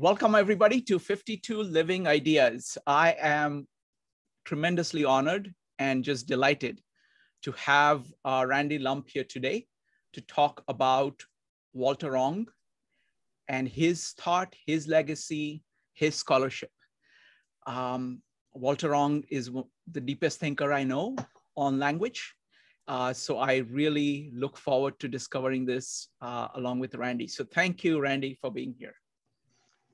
Welcome, everybody, to 52 Living Ideas. I am tremendously honored and just delighted to have uh, Randy Lumpp here today to talk about Walter Ong and his thought, his legacy, his scholarship. Um, Walter Ong is the deepest thinker I know on language. Uh, so I really look forward to discovering this uh, along with Randy. So thank you, Randy, for being here.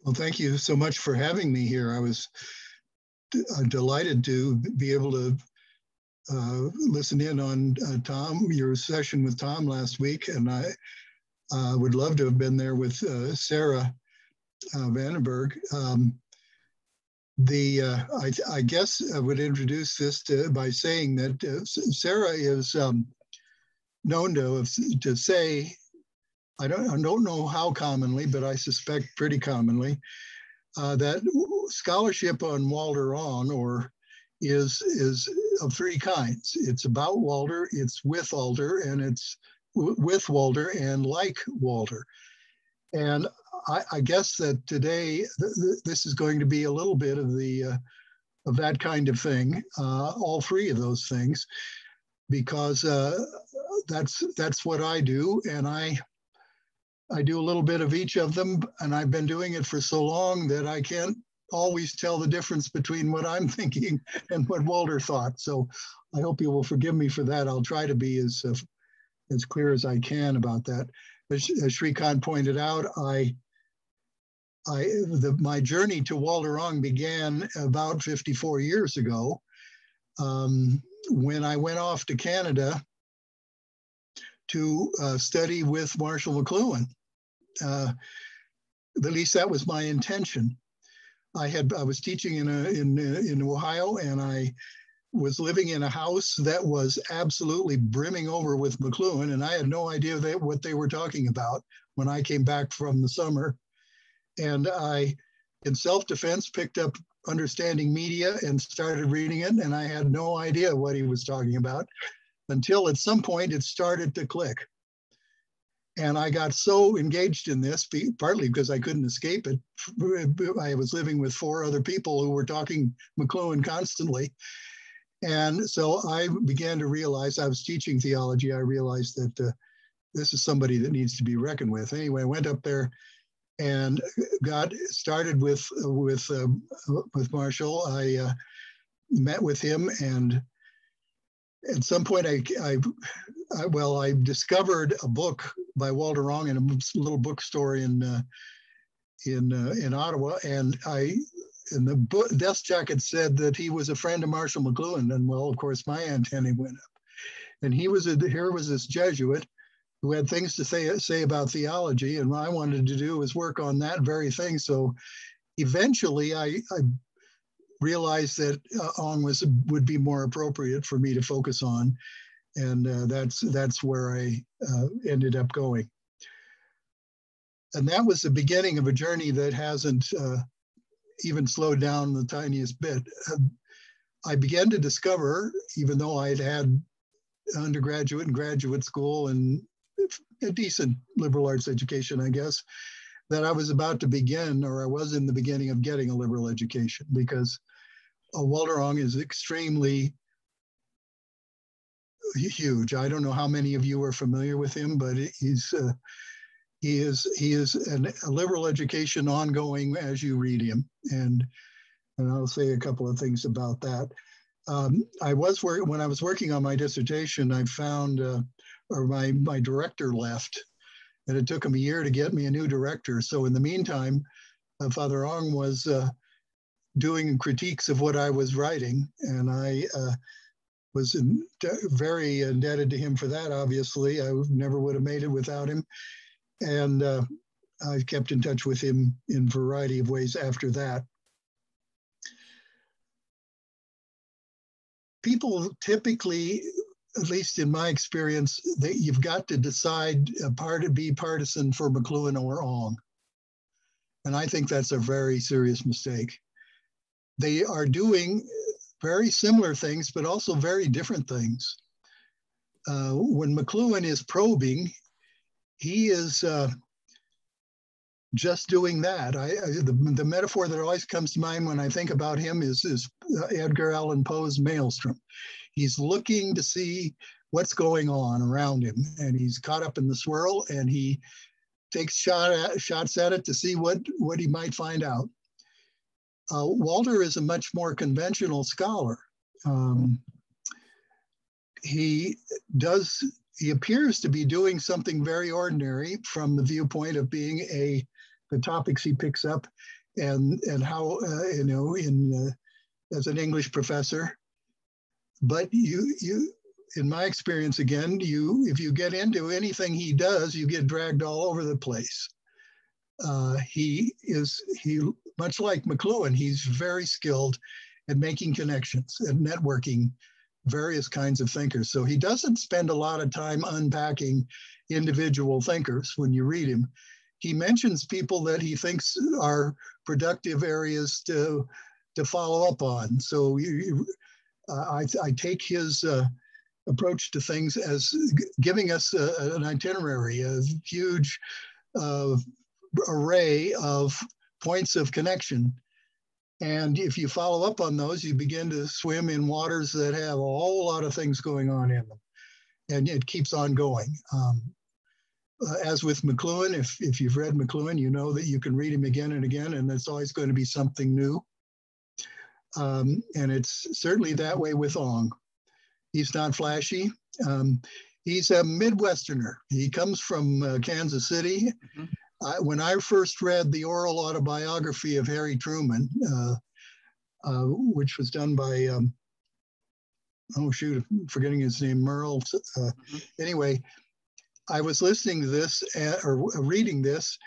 Well, thank you so much for having me here. I was uh, delighted to be able to uh, listen in on uh, Tom, your session with Tom last week, and I uh, would love to have been there with uh, Sarah uh, Vandenberg. Um, the I, I, guess I would introduce this to, by saying that Sarah is um, known to to say I don't, I don't know how commonly, but I suspect pretty commonly, uh, that scholarship on Walter Ong or is is of three kinds. It's about Walter, it's with Walter, and it's with Walter and like Walter. And I, I guess that today th th this is going to be a little bit of the uh, of that kind of thing, uh, all three of those things, because uh, that's that's what I do, and I I do a little bit of each of them, and I've been doing it for so long that I can't always tell the difference between what I'm thinking and what Walter thought. So I hope you will forgive me for that. I'll try to be as uh, as clear as I can about that. As, as Shrikant pointed out, I I the, my journey to Walter Ong began about 54 years ago um, when I went off to Canada to uh, study with Marshall McLuhan. Uh, at least that was my intention. I had I was teaching in a, in in Ohio, and I was living in a house that was absolutely brimming over with McLuhan, and I had no idea that, what they were talking about when I came back from the summer. And I, in self-defense, picked up Understanding Media and started reading it, and I had no idea what he was talking about until at some point it started to click. And I got so engaged in this, partly because I couldn't escape it. I was living with four other people who were talking McLuhan constantly. And so I began to realize I was teaching theology. I realized that uh, this is somebody that needs to be reckoned with. Anyway, I went up there and got started with with uh, with Marshall. I uh, met with him and at some point I, I, I, well i discovered a book by Walter Ong in a little bookstore in uh, in uh, in ottawa. And i and the book death jacket said that he was a friend of marshall mcluhan. And well of course my antennae went up. And he was a here was this jesuit who had things to say say about theology. And what i wanted to do was work on that very thing. So eventually i, I realized that uh, Ong was would be more appropriate for me to focus on, and uh, that's that's where I uh, ended up going. And that was the beginning of a journey that hasn't uh, even slowed down the tiniest bit. Um, I began to discover, even though I'd had undergraduate and graduate school and a decent liberal arts education, I guess, that I was about to begin, or I was in the beginning of getting a liberal education, because uh, Walter Ong is extremely huge. I don't know how many of you are familiar with him, but he's uh, he is he is an, a liberal education ongoing as you read him, and and I'll say a couple of things about that. Um, I was work when I was working on my dissertation. I found uh, or my my director left, and it took him a year to get me a new director. So in the meantime, uh, Father Ong was uh, doing critiques of what I was writing, and I uh, was very indebted to him for that. Obviously, I never would have made it without him, and uh, I kept in touch with him in a variety of ways after that. People typically, at least in my experience, that you've got to decide a part be partisan for McLuhan or Ong. And I think that's a very serious mistake they are doing very similar things, but also very different things. Uh, when McLuhan is probing, he is uh, just doing that. I, I the, the metaphor that always comes to mind when I think about him is, is Edgar Allan Poe's Maelstrom. He's looking to see what's going on around him, and he's caught up in the swirl, and he takes shot at, shots at it to see what what he might find out. Uh, Walter is a much more conventional scholar. Um, he does he appears to be doing something very ordinary from the viewpoint of being a the topics he picks up and and how uh, you know in uh, as an English professor. But you you in my experience again, you if you get into anything he does, you get dragged all over the place. Uh, he is he much like McLuhan, he's very skilled at making connections and networking various kinds of thinkers. So he doesn't spend a lot of time unpacking individual thinkers when you read him he mentions people that he thinks are productive areas to to follow up on. So you, uh, I, I, take his uh, approach to things as giving us a, an itinerary, a huge uh, array of points of connection. And if you follow up on those, you begin to swim in waters that have a whole lot of things going on in them. And it keeps on going. Um, uh, as with McLuhan, if, if you've read McLuhan, you know that you can read him again and again, and it's always going to be something new. Um, and it's certainly that way with Ong. He's not flashy. Um, he's a Midwesterner. He comes from uh, Kansas City. Mm-hmm. I, when I first read the oral autobiography of Harry Truman, uh, uh, which was done by, um, oh shoot, I'm forgetting his name, Merle. Uh, mm-hmm. Anyway, I was listening to this uh, or reading this,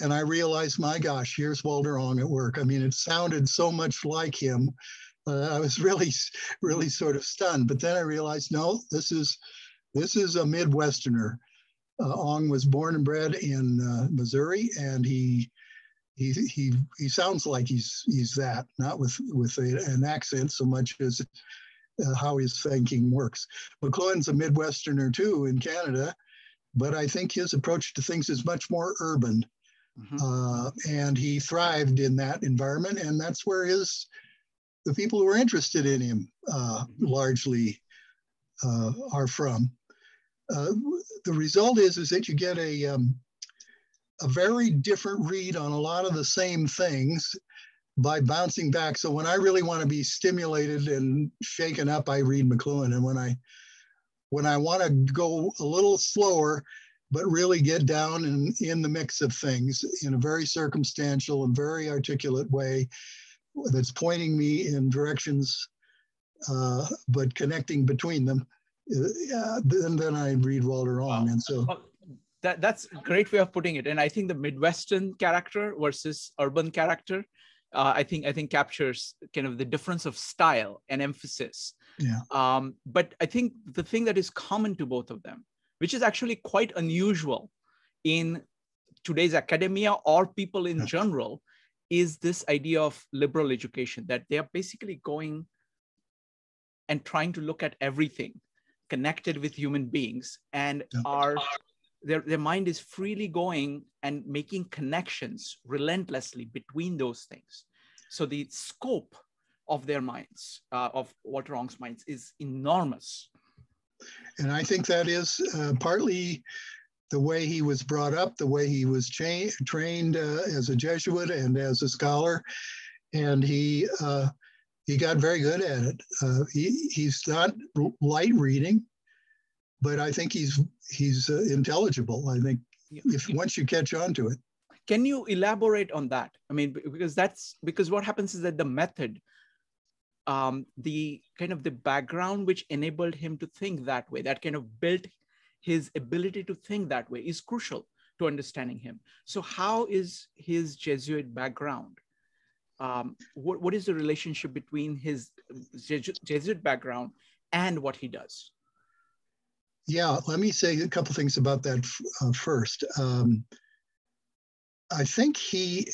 and I realized, my gosh, here's Walter Ong at work. I mean, it sounded so much like him. Uh, I was really, really sort of stunned. But then I realized, no, this is this is a Midwesterner. Uh, Ong was born and bred in uh, Missouri, and he he he he sounds like he's he's that, not with with a, an accent so much as uh, how his thinking works. McLuhan's a Midwesterner too in Canada, but I think his approach to things is much more urban. Mm-hmm. Uh, and he thrived in that environment, and that's where his the people who are interested in him uh, mm-hmm. largely uh, are from. Uh, the result is is that you get a um, a very different read on a lot of the same things by bouncing back. So when I really want to be stimulated and shaken up, I read McLuhan, and when I when I want to go a little slower, but really get down and in the mix of things in a very circumstantial and very articulate way that's pointing me in directions, uh, but connecting between them. Uh, then, then I read Walter Ong. Wow. And so that, that's a great way of putting it. And I think the Midwestern character versus urban character, uh, I think I think captures kind of the difference of style and emphasis yeah. Um, but I think the thing that is common to both of them, which is actually quite unusual in today's academia or people in general, is this idea of liberal education that they are basically going and trying to look at everything connected with human beings and are their, their mind is freely going and making connections relentlessly between those things. So the scope of their minds, uh, of Walter Ong's minds, is enormous. And I think that is uh, partly the way he was brought up, the way he was cha- trained uh, as a Jesuit and as a scholar, and he uh, he got very good at it. Uh, he, he's not light reading, but I think he's he's uh, intelligible. I think if once you catch on to it. Can you elaborate on that? I mean, because that's because what happens is that the method um, the kind of the background which enabled him to think that way, that kind of built his ability to think that way is crucial to understanding him. So how is his Jesuit background? Um, what, what is the relationship between his Jesuit background and what he does? Yeah, let me say a couple things about that uh, first. Um, I think he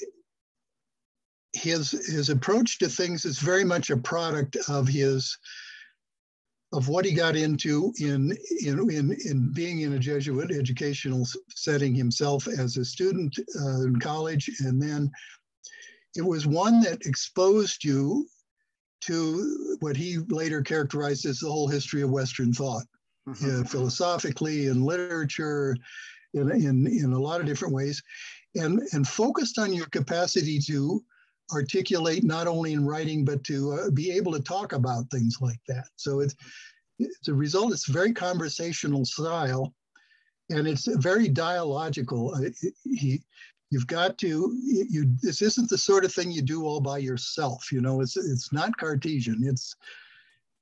his his approach to things is very much a product of his of what he got into in, in, in, in being in a Jesuit educational setting himself as a student uh, in college. And then it was one that exposed you to what he later characterized as the whole history of Western thought, mm-hmm. uh, philosophically, in literature, in, in, in a lot of different ways, and, and focused on your capacity to articulate not only in writing but to uh, be able to talk about things like that. So it's it's a result. It's very conversational style, and it's very dialogical. Uh, he, you've got to you. This isn't the sort of thing you do all by yourself. You know, it's it's not Cartesian. It's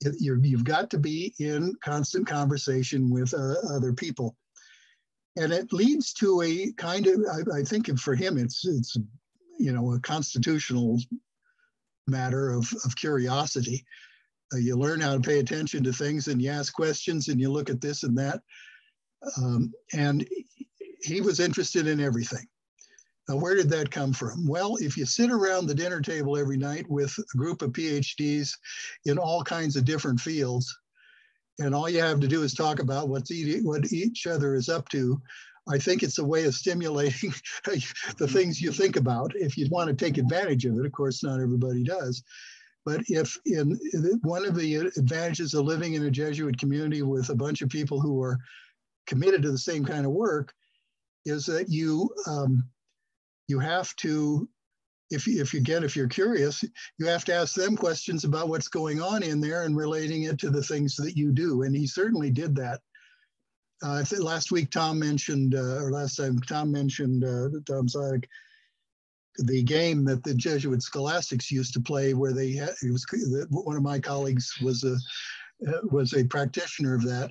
it, you have got to be in constant conversation with uh, other people and it leads to a kind of I, I, think for him it's it's you know, a constitutional matter of, of curiosity. Uh, you learn how to pay attention to things and you ask questions and you look at this and that. Um, and he was interested in everything. Now, where did that come from? Well, if you sit around the dinner table every night with a group of PhDs in all kinds of different fields, and all you have to do is talk about what's what each other is up to, I think it's a way of stimulating the things you think about. If you want to take advantage of it, of course, not everybody does. But if in one of the advantages of living in a Jesuit community with a bunch of people who are committed to the same kind of work is that you um, you have to if you, if you get if you're curious you have to ask them questions about what's going on in there and relating it to the things that you do. And he certainly did that. Uh, last week Tom mentioned, uh, or last time Tom mentioned, uh, Tom Sadek, the game that the Jesuit scholastics used to play, where they had, it was one of my colleagues was a was a practitioner of that,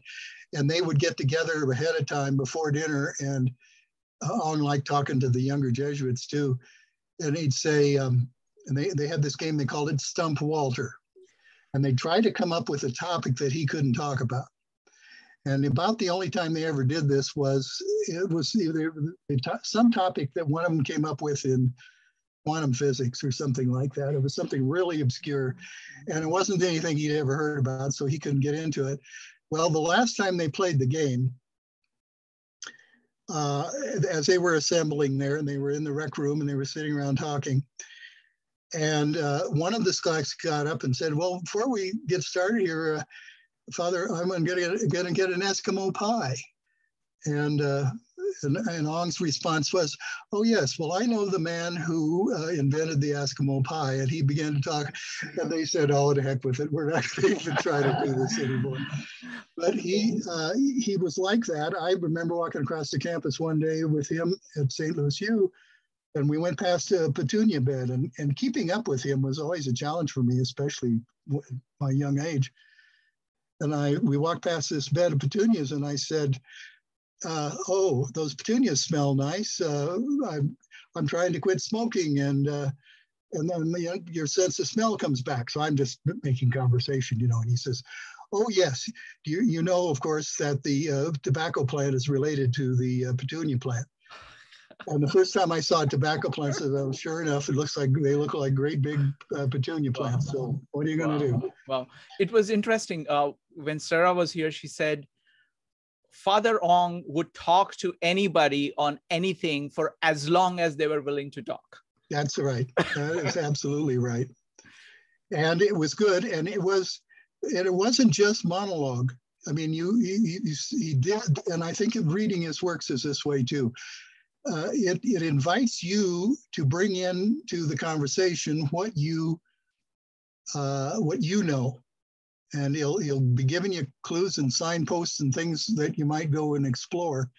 and they would get together ahead of time before dinner, and uh, like talking to the younger Jesuits too, and he'd say, um, and they they had this game they called it Stump Walter, and they tried to come up with a topic that he couldn't talk about and about the only time they ever did this was it was either some topic that one of them came up with in quantum physics or something like that. It was something really obscure, and it wasn't anything he'd ever heard about, so he couldn't get into it. Well, the last time they played the game, uh, as they were assembling there, and they were in the rec room and they were sitting around talking, and uh, one of the guys got up and said, "Well, before we get started here." Uh, Father, I'm going to get, get an Eskimo pie. And, uh, and, and Ong's response was, oh, yes, well, I know the man who uh, invented the Eskimo pie. And he began to talk, and they said, oh, to heck with it. We're not going to try to do this anymore. But he, uh, he was like that. I remember walking across the campus one day with him at St. Louis U, and we went past a petunia bed, and, and keeping up with him was always a challenge for me, especially my young age and I we walked past this bed of petunias, and I said, uh, "Oh, those petunias smell nice. Uh, I'm I'm trying to quit smoking, and uh, and then you know, your sense of smell comes back. So I'm just making conversation, you know." And he says, "Oh yes, you you know of course that the uh, tobacco plant is related to the uh, petunia plant." And the first time I saw tobacco plants, well, sure enough, it looks like they look like great big uh, petunia plants. So what are you going to wow. do? Well, it was interesting. Uh, when Sarah was here, she said, Father Ong would talk to anybody on anything for as long as they were willing to talk. That's right. That is absolutely right. And it was good. And it was, and it wasn't just monologue. I mean, you, you, you, he did, and I think reading his works is this way too uh, it, it invites you to bring in to the conversation what you uh, what you know and he'll, he'll be giving you clues and signposts and things that you might go and explore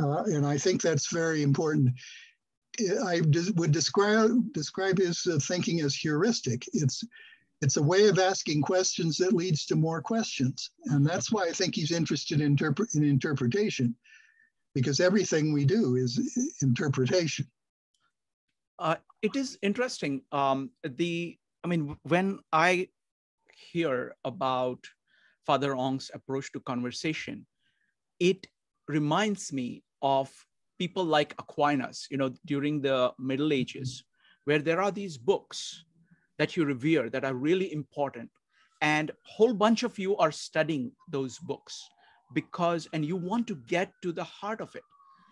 uh, and i think that's very important i would describe describe his uh, thinking as heuristic it's it's a way of asking questions that leads to more questions and that's why i think he's interested in, interpre- in interpretation because everything we do is interpretation. Uh, it is interesting. Um, the I mean, when I hear about Father Ong's approach to conversation, it reminds me of people like Aquinas, you know, during the Middle Ages, where there are these books that you revere that are really important. and a whole bunch of you are studying those books because and you want to get to the heart of it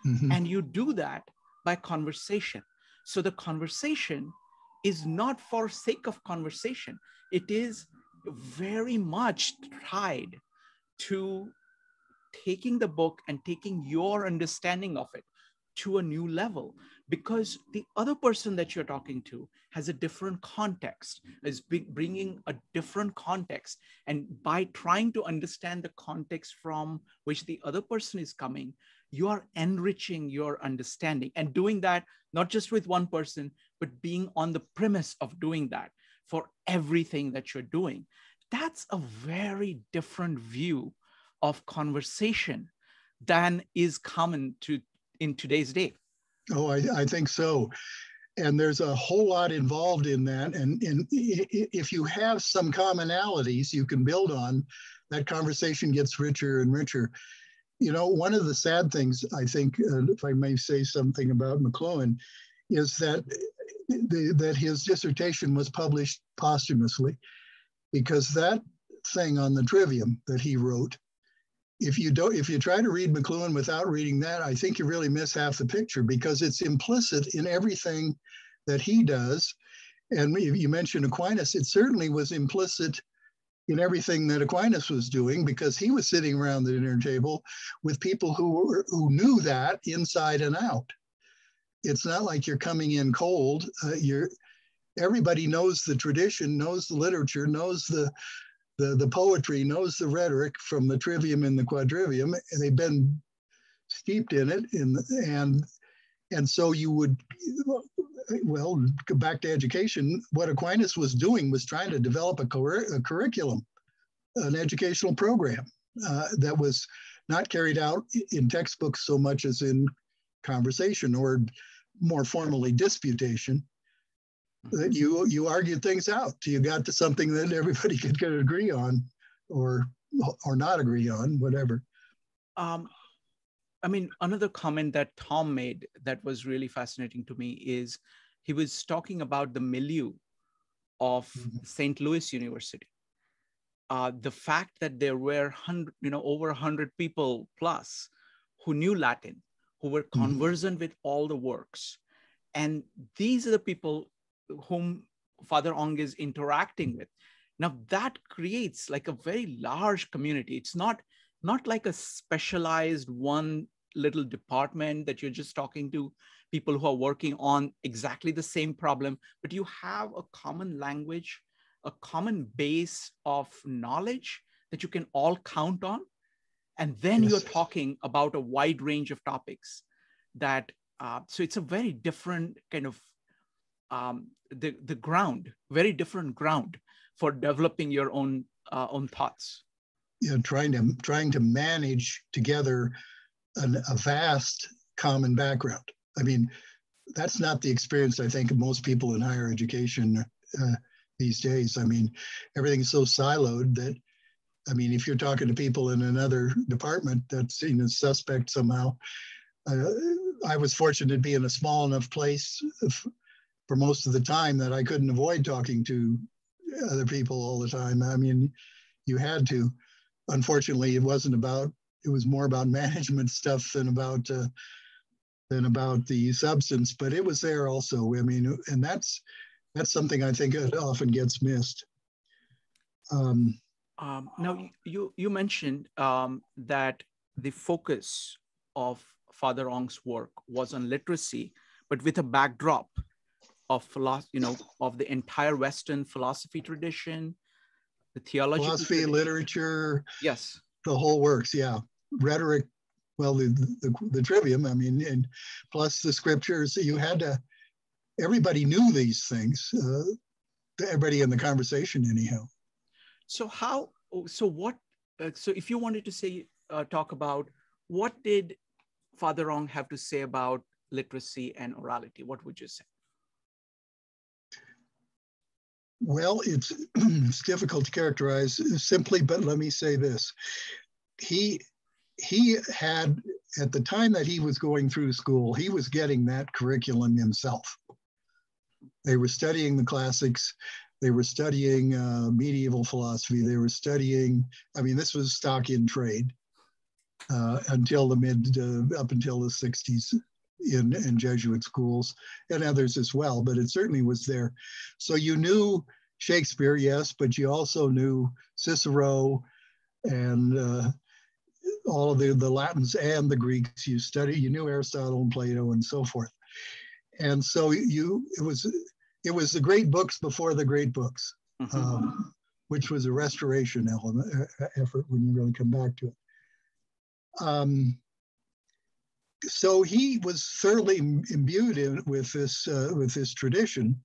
mm-hmm. and you do that by conversation so the conversation is not for sake of conversation it is very much tied to taking the book and taking your understanding of it to a new level. Because the other person that you're talking to has a different context is bringing a different context. And by trying to understand the context from which the other person is coming you are enriching your understanding. And doing that not just with one person but being on the premise of doing that for everything that you're doing that's a very different view of conversation than is common to in today's day Oh, I, I think so. And there's a whole lot involved in that. And, and if you have some commonalities you can build on, that conversation gets richer and richer. You know, one of the sad things, I think, uh, if I may say something about McLuhan, is that the, that his dissertation was published posthumously because that thing on the trivium that he wrote if you don't if you try to read mcluhan without reading that i think you really miss half the picture because it's implicit in everything that he does. And you mentioned aquinas. It certainly was implicit in everything that aquinas was doing because he was sitting around the dinner table with people who were, who knew that inside and out it's not like you're coming in cold uh, you're everybody knows the tradition knows the literature knows the the, the poetry knows the rhetoric from the trivium and the quadrivium. They've been steeped in it, in, and and so you would, well, go back to education. What Aquinas was doing was trying to develop a, cur- a curriculum, an educational program uh, that was not carried out in textbooks so much as in conversation or more formally disputation that you you argued things out. You got to something that everybody could, could agree on, or or not agree on, whatever. Um, I mean, another comment that Tom made that was really fascinating to me is he was talking about the milieu of mm-hmm. St. Louis University. Uh, the fact that there were hundred, you know, over hundred people plus who knew Latin, who were mm-hmm. conversant with all the works, and these are the people whom Father Ong is interacting with. Now that creates like a very large community. It's not not like a specialized one little department that you're just talking to people who are working on exactly the same problem, but you have a common language, a common base of knowledge that you can all count on. And then yes. you're talking about a wide range of topics that, uh, so it's a very different kind of um, the, the ground, very different ground for developing your own uh, own thoughts. Yeah, trying to trying to manage together an, a vast common background. I mean, that's not the experience I think of most people in higher education uh, these days. I mean, everything's so siloed that, I mean, if you're talking to people in another department that's seen as suspect somehow, uh, I was fortunate to be in a small enough place for most of the time that I couldn't avoid talking to other people all the time. I mean, you had to. Unfortunately, it wasn't about. It was more about management stuff than about uh, than about the substance. But it was there also. I mean, and that's that's something I think often gets missed. Um, um, now, you you mentioned um, that the focus of Father Ong's work was on literacy, but with a backdrop of philosophy, you know, of the entire Western philosophy tradition, the theology, philosophy, tradition. literature, yes, the whole works. Yeah, rhetoric. Well, the, the the trivium. I mean, and plus the scriptures. You had to. Everybody knew these things. Uh, everybody in the conversation, anyhow. So how? So what? Uh, so if you wanted to say, uh, talk about what did Father Ong have to say about literacy and orality, what would you say? Well, it's, it's difficult to characterize simply, but let me say this. He he had at the time that he was going through school, he was getting that curriculum himself. They were studying the classics. They were studying uh, medieval philosophy. They were studying, I mean, this was stock in trade uh, until the mid, uh, up until the 60s in, in Jesuit schools and others as well, but it certainly was there. So you knew Shakespeare, yes, but you also knew Cicero and uh, all of the, the Latins and the Greeks. You studied, you knew Aristotle and Plato and so forth. And so you, it was, it was the great books before the great books, mm-hmm. um, which was a restoration element, uh, effort when you really come back to it. Um, so he was thoroughly imbued in, with this uh, with this tradition,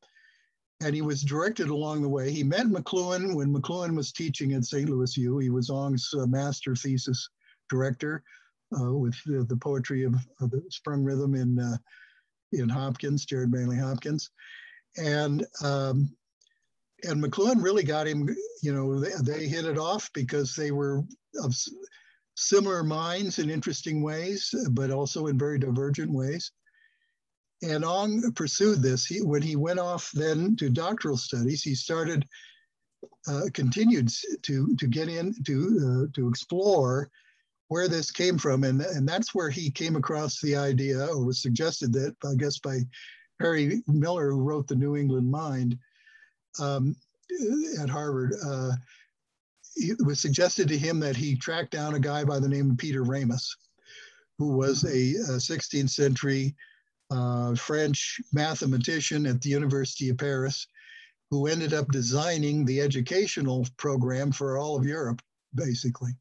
and he was directed along the way. He met McLuhan when McLuhan was teaching at St. Louis U. He was Ong's uh, master thesis director uh, with the, the, poetry of, of, the sprung rhythm in uh, in Hopkins, Gerard Manley Hopkins, and um, and McLuhan really got him. You know, they, they hit it off because they were of similar minds in interesting ways, but also in very divergent ways. And Ong pursued this. He, when he went off then to doctoral studies, he started, uh, continued to, to get in, to, uh, to explore where this came from. And, and that's where he came across the idea, or was suggested that, I guess, by Perry Miller, who wrote The New England Mind um, at Harvard. Uh, it was suggested to him that he track down a guy by the name of Peter Ramus, who was a, a 16th century uh, French mathematician at the University of Paris, who ended up designing the educational program for all of Europe, basically.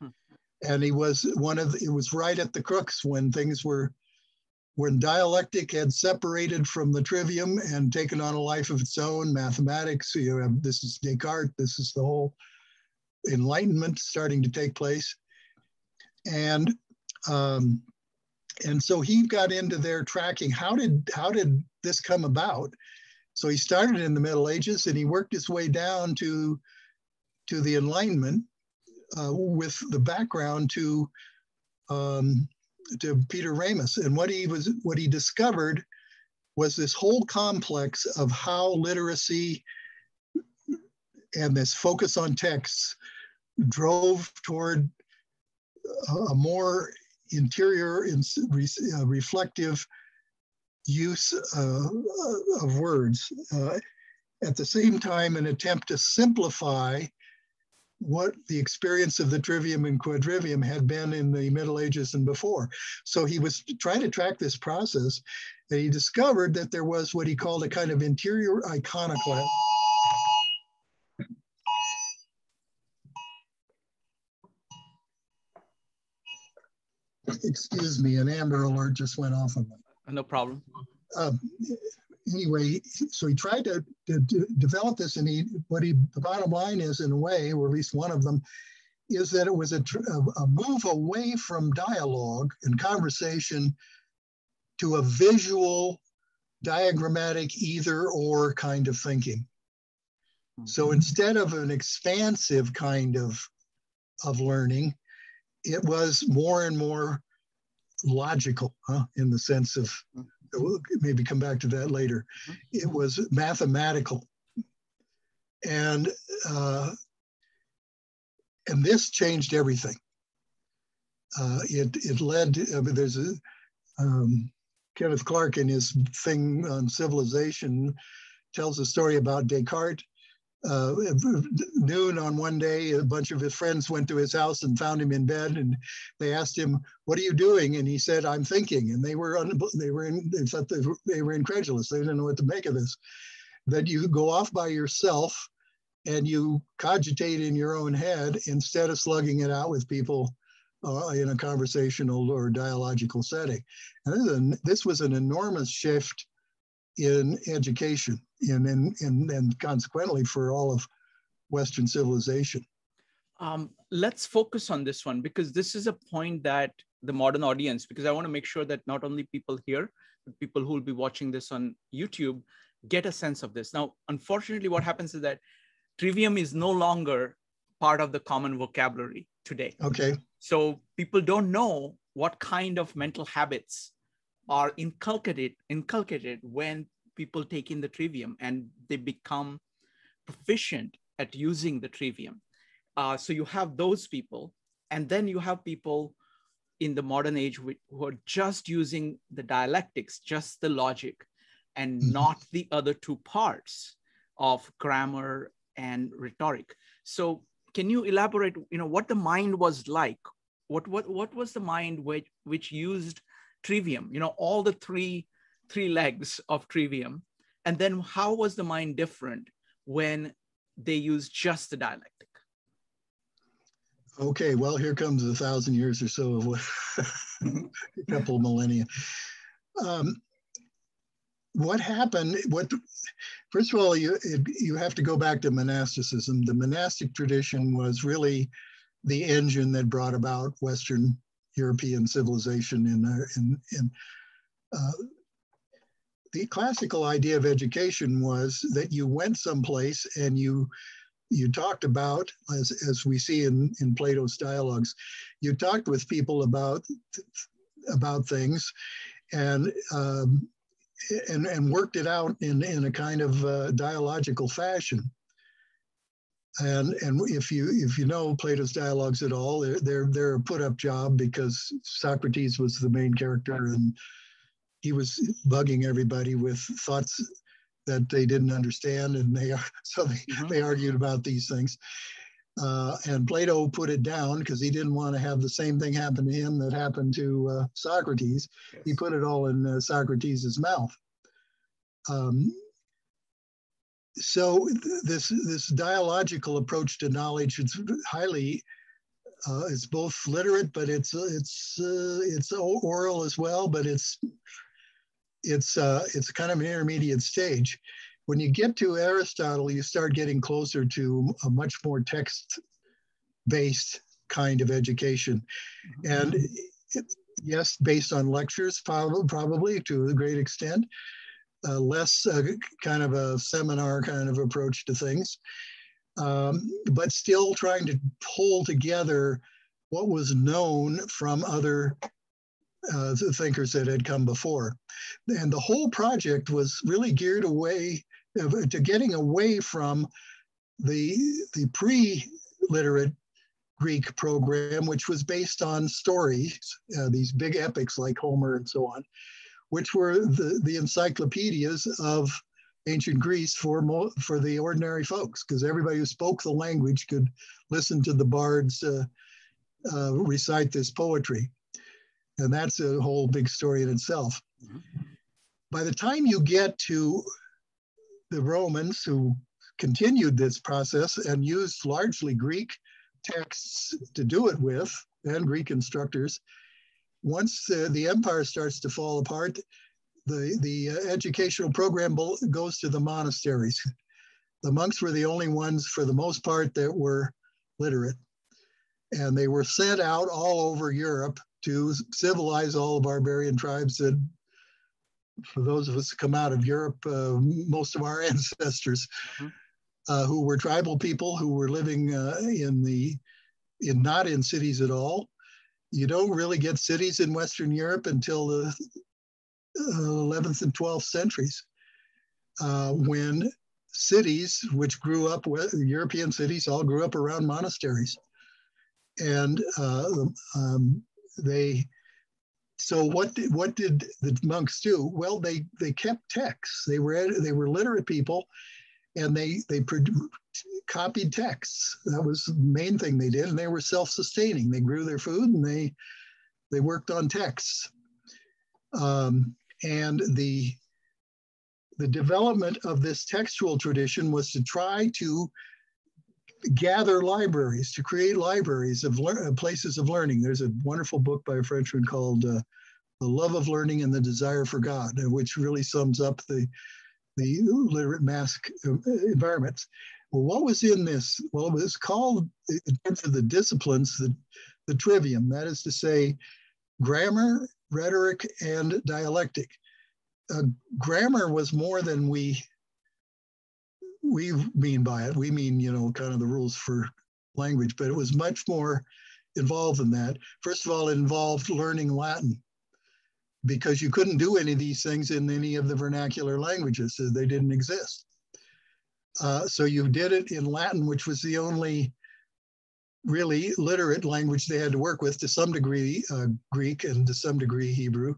Hmm. And he was one of the, it was right at the crux when things were when dialectic had separated from the trivium and taken on a life of its own, mathematics, you have this is Descartes, this is the whole enlightenment starting to take place. And um, and so he got into their tracking. How did how did this come about? So he started in the Middle Ages and he worked his way down to to the Enlightenment uh, with the background to um, to Peter Ramus. And what he was what he discovered was this whole complex of how literacy and this focus on texts drove toward a more interior and uh, reflective use uh, of words. Uh, at the same time, an attempt to simplify what the experience of the trivium and quadrivium had been in the Middle Ages and before. So he was trying to track this process, and he discovered that there was what he called a kind of interior iconoclasm. excuse me, an Amber Alert just went off on me. No problem. Um, anyway, so he tried to, to, to, develop this, and he what he the bottom line is, in a way, or at least one of them, is that it was a, a move away from dialogue and conversation to a visual, diagrammatic either or kind of thinking. So mm-hmm. instead of an expansive kind of of learning, it was more and more logical huh, in the sense of we'll maybe come back to that later. It was mathematical. And uh, and this changed everything. Uh, it it led to, I mean, there's a um, Kenneth Clark in his thing on civilization tells a story about Descartes uh, noon on one day, a bunch of his friends went to his house and found him in bed, and they asked him, "What are you doing?" And he said, "I'm thinking." And they were un- they were in, they thought they were, they were incredulous. They didn't know what to make of this. That you go off by yourself and you cogitate in your own head instead of slugging it out with people uh, in a conversational or dialogical setting. And this was an enormous shift in education and, and, and, and consequently for all of Western civilization. Um, let's focus on this one because this is a point that the modern audience, because I want to make sure that not only people here, but people who will be watching this on YouTube get a sense of this. Now, unfortunately, what happens is that trivium is no longer part of the common vocabulary today. Okay. So people don't know what kind of mental habits are inculcated inculcated when people take in the trivium and they become proficient at using the trivium. Uh, so you have those people, and then you have people in the modern age who are just using the dialectics, just the logic, and mm-hmm. not the other two parts of grammar and rhetoric. So can you elaborate, you know, what the mind was like? What, what, what was the mind which, which used trivium, you know, all the three, three legs of trivium? And then how was the mind different when they used just the dialectic? Okay, well, here comes a thousand years or so of a couple of millennia. Um, what happened? What first of all, you you have to go back to monasticism. The monastic tradition was really the engine that brought about Western European civilization. In uh, in, in uh, the classical idea of education was that you went someplace and you you talked about, as, as we see in, in Plato's dialogues, you talked with people about about things, and um, and and worked it out in in a kind of uh, dialogical fashion. And and if you if you know Plato's dialogues at all, they're they're they're a put up job because Socrates was the main character and he was bugging everybody with thoughts that they didn't understand, and they so they, mm-hmm. they argued about these things. Uh, and Plato put it down because he didn't want to have the same thing happen to him that happened to uh, Socrates. Yes. He put it all in uh, Socrates' mouth. Um, so this this dialogical approach to knowledge it's highly uh, it's both literate, but it's it's uh, it's oral as well, but it's it's uh, it's kind of an intermediate stage. When you get to Aristotle, you start getting closer to a much more text-based kind of education, mm-hmm. and it, yes, based on lectures, probably, probably to a great extent, uh, less uh, kind of a seminar kind of approach to things, um, but still trying to pull together what was known from other uh, thinkers that had come before. And the whole project was really geared away uh, to getting away from the, the pre-literate Greek program, which was based on stories, uh, these big epics like Homer and so on, which were the, the encyclopedias of ancient Greece for, mo- for the ordinary folks, because everybody who spoke the language could listen to the bards uh, uh, recite this poetry. And that's a whole big story in itself. Mm-hmm. By the time you get to the Romans who continued this process and used largely Greek texts to do it with and Greek instructors, once uh, the empire starts to fall apart, the, the uh, educational program goes to the monasteries. The monks were the only ones, for the most part, that were literate. And they were sent out all over Europe to civilize all the barbarian tribes that, for those of us who come out of Europe, uh, most of our ancestors, mm-hmm. uh, who were tribal people who were living uh, in the, in not in cities at all. You don't really get cities in Western Europe until the 11th uh, and 12th centuries, uh, when cities, which grew up, European cities all grew up around monasteries. And uh, um, they so what did, what did the monks do? Well, they they kept texts. They were they were literate people, and they they copied texts. That was the main thing they did, and they were self-sustaining. They grew their food and they they worked on texts. Um, and the the development of this textual tradition was to try to gather libraries, to create libraries of uh, places of learning. There's a wonderful book by a Frenchman called uh, The Love of Learning and the Desire for God, which really sums up the, the literate mass uh, environments. Well, what was in this? Well, it was called, in terms of the disciplines, the, the trivium, that is to say, grammar, rhetoric, and dialectic. Uh, grammar was more than we we mean by it. We mean, you know, kind of the rules for language, but it was much more involved than that. First of all, it involved learning Latin because you couldn't do any of these things in any of the vernacular languages. So they didn't exist. Uh, so you did it in Latin, which was the only really literate language they had to work with to some degree uh, Greek and to some degree Hebrew,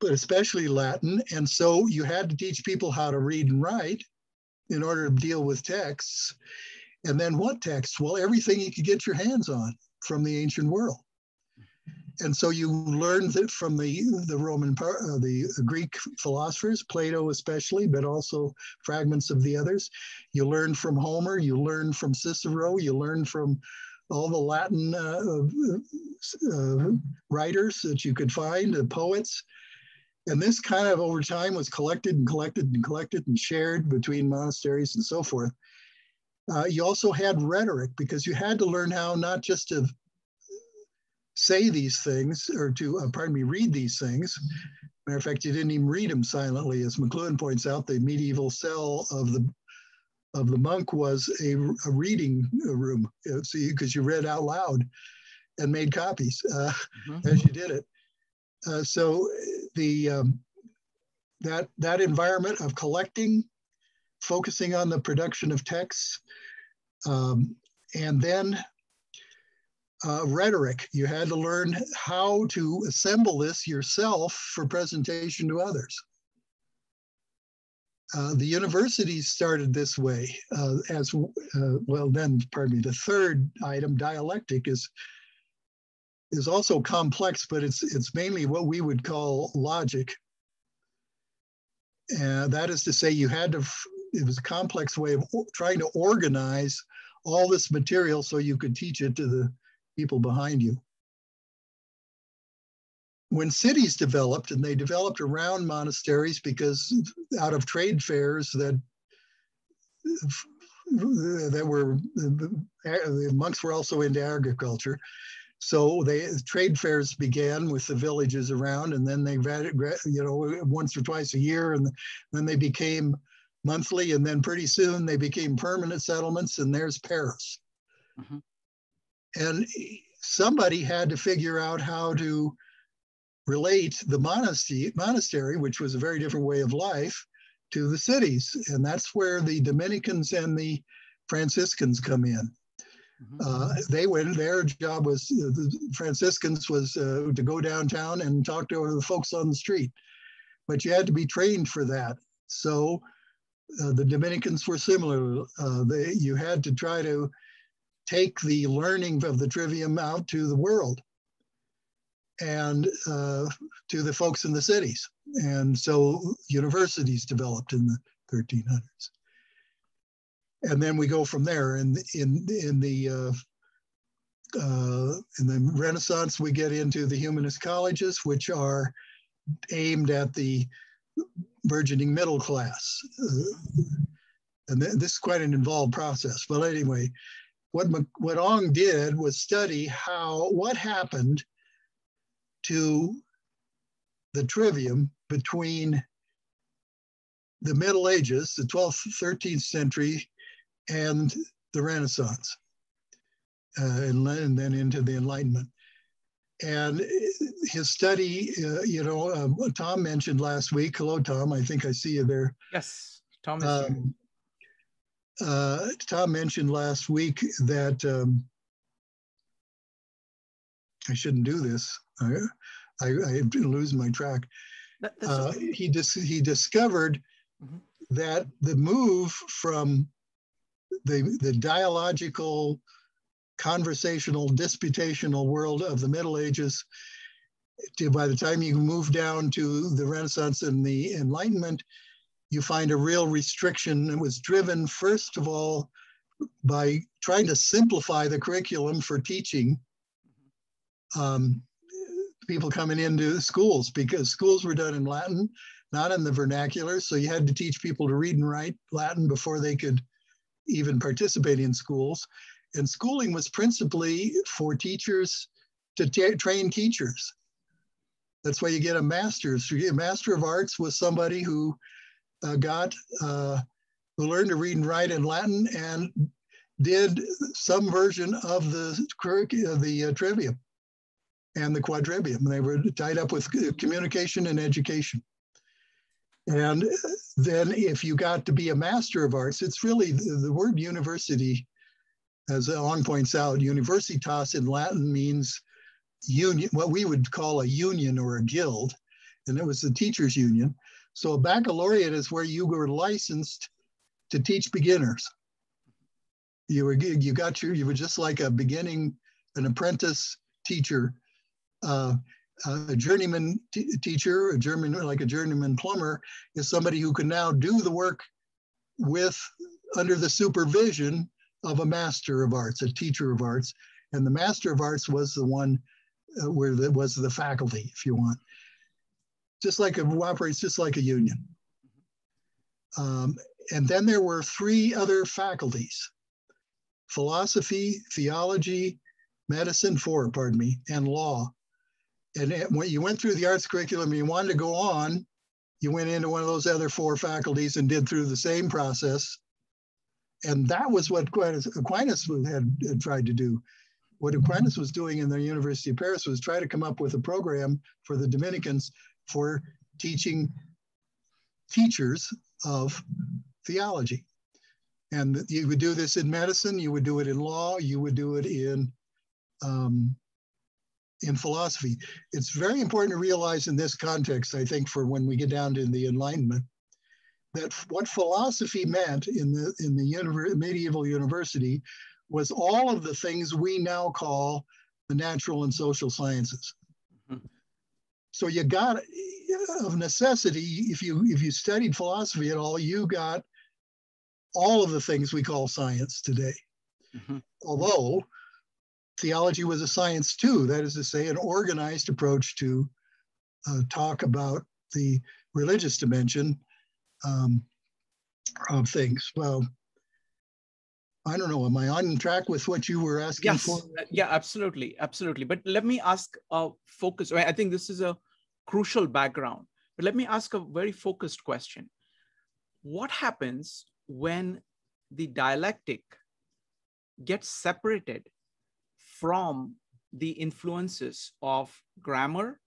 but especially Latin. And so you had to teach people how to read and write in order to deal with texts. And then what texts? Well, everything you could get your hands on from the ancient world and so you learned that from the the Roman uh, the Greek philosophers, Plato especially, but also fragments of the others. You learn from Homer, you learn from Cicero, you learn from all the Latin uh, uh, writers that you could find, the poets. And this kind of over time was collected and collected and collected and shared between monasteries and so forth. Uh, you also had rhetoric because you had to learn how not just to say these things or to, uh, pardon me, read these things. Matter of fact, you didn't even read them silently. As McLuhan points out, the medieval cell of the of the monk was a, a reading room, so because you, you, read out loud and made copies uh, mm-hmm. as you did it. Uh, so the um, that that environment of collecting, focusing on the production of texts, um, and then uh, rhetoric. You had to learn how to assemble this yourself for presentation to others. Uh, the universities started this way uh, as uh, well. Then, pardon me. The third item, dialectic, is is also complex, but it's it's mainly what we would call logic. And that is to say, you had to. It was a complex way of trying to organize all this material so you could teach it to the people behind you. When cities developed, and they developed around monasteries because out of trade fairs that that were the monks were also into agriculture, so they trade fairs began with the villages around, and then they you know once or twice a year, and then they became monthly, and then pretty soon they became permanent settlements, and there's Paris. Mm-hmm. And somebody had to figure out how to relate the monastery, monastery, which was a very different way of life, to the cities. And that's where the Dominicans and the Franciscans come in. Mm-hmm. Uh, they went, their job was, uh, the Franciscans was uh, to go downtown and talk to the folks on the street. But you had to be trained for that. So uh, the Dominicans were similar. Uh, they, you had to try to take the learning of the trivium out to the world and uh, to the folks in the cities. And so universities developed in the 1300s. And then we go from there. And in, in, the uh, uh, in the Renaissance, we get into the humanist colleges, which are aimed at the burgeoning middle class. Uh, and th this is quite an involved process. But anyway, what, what Ong did was study how, what happened to the trivium between the Middle Ages, the 12th, 13th century, and the Renaissance, uh, and, and, then into the Enlightenment. And his study, uh, you know, um, Tom mentioned last week. Hello, Tom. I think I see you there. Yes, Tom is um, uh, Tom mentioned last week that um, I shouldn't do this. I, I, I lose my track. Uh, he, dis he discovered mm -hmm. that the move from the, the dialogical, conversational, disputational world of the Middle Ages to by the time you move down to the Renaissance and the Enlightenment, you find a real restriction that was driven, first of all, by trying to simplify the curriculum for teaching um, people coming into schools because schools were done in Latin, not in the vernacular. So you had to teach people to read and write Latin before they could even participate in schools. And schooling was principally for teachers to train teachers. That's why you get a master's. You get A master of arts was somebody who uh, got uh, who learned to read and write in Latin and did some version of the curriculum, the uh, trivium and the quadrivium. They were tied up with communication and education. And then if you got to be a master of arts, it's really the, the word university, as Ong points out, universitas in Latin means union, what we would call a union or a guild. And it was the teachers union. So a baccalaureate is where you were licensed to teach beginners. You were you got your you were just like a beginning an apprentice teacher, uh, a journeyman teacher, a German like a journeyman plumber is somebody who can now do the work with under the supervision of a master of arts, a teacher of arts, and the master of arts was the one uh, where that was the faculty, if you want just like it operates just like a union. Um, and then there were three other faculties, philosophy, theology, medicine, four, pardon me, and law. And when you went through the arts curriculum you wanted to go on, you went into one of those other four faculties and did through the same process. And that was what Aquinas, Aquinas had, had tried to do. What Aquinas was doing in the University of Paris was try to come up with a program for the Dominicans for teaching teachers of theology. And you would do this in medicine, you would do it in law, you would do it in um, in philosophy. It's very important to realize in this context, I think, for when we get down to the Enlightenment, that what philosophy meant in the in the medieval university was all of the things we now call the natural and social sciences. So you got of necessity, if you if you studied philosophy at all, you got all of the things we call science today. Mm-hmm. Although theology was a science too, that is to say, an organized approach to uh, talk about the religious dimension um, of things. Well, I don't know. Am I on track with what you were asking yes. for? Yeah, absolutely, absolutely. But let me ask a focus. I think this is a crucial background. But let me ask a very focused question. What happens when the dialectic gets separated from the influences of grammar,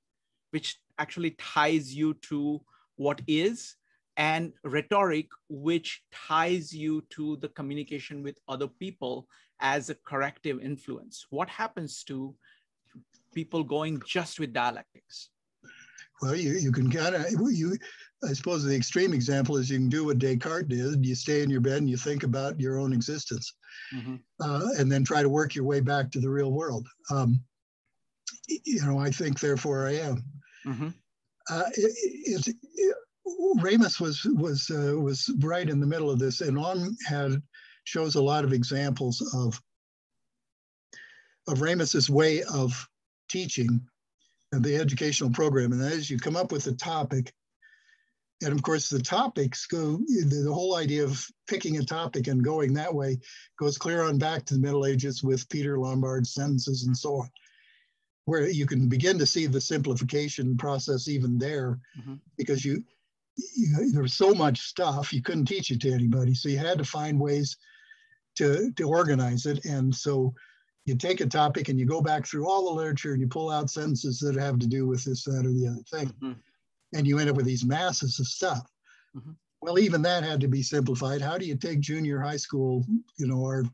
which actually ties you to what is, and rhetoric, which ties you to the communication with other people as a corrective influence? What happens to people going just with dialectics? Well, you, you can kind of, you, I suppose the extreme example is you can do what Descartes did. You stay in your bed and you think about your own existence mm-hmm. uh, and then try to work your way back to the real world. Um, you know, I think, therefore I am. Mm-hmm. Uh, it, it, it, Ramus was was uh, was right in the middle of this, and Ong had shows a lot of examples of of Ramus's way of teaching the educational program. And that is you come up with a topic. And of course, the topics go, the, the whole idea of picking a topic and going that way goes clear on back to the Middle Ages with Peter Lombard's sentences and so on, where you can begin to see the simplification process even there mm-hmm. because you, you, there was so much stuff you couldn't teach it to anybody. So you had to find ways to, to organize it. And so you take a topic and you go back through all the literature and you pull out sentences that have to do with this, that, or the other thing. Mm-hmm. And you end up with these masses of stuff. Mm-hmm. Well, even that had to be simplified. How do you take junior high school, you know, or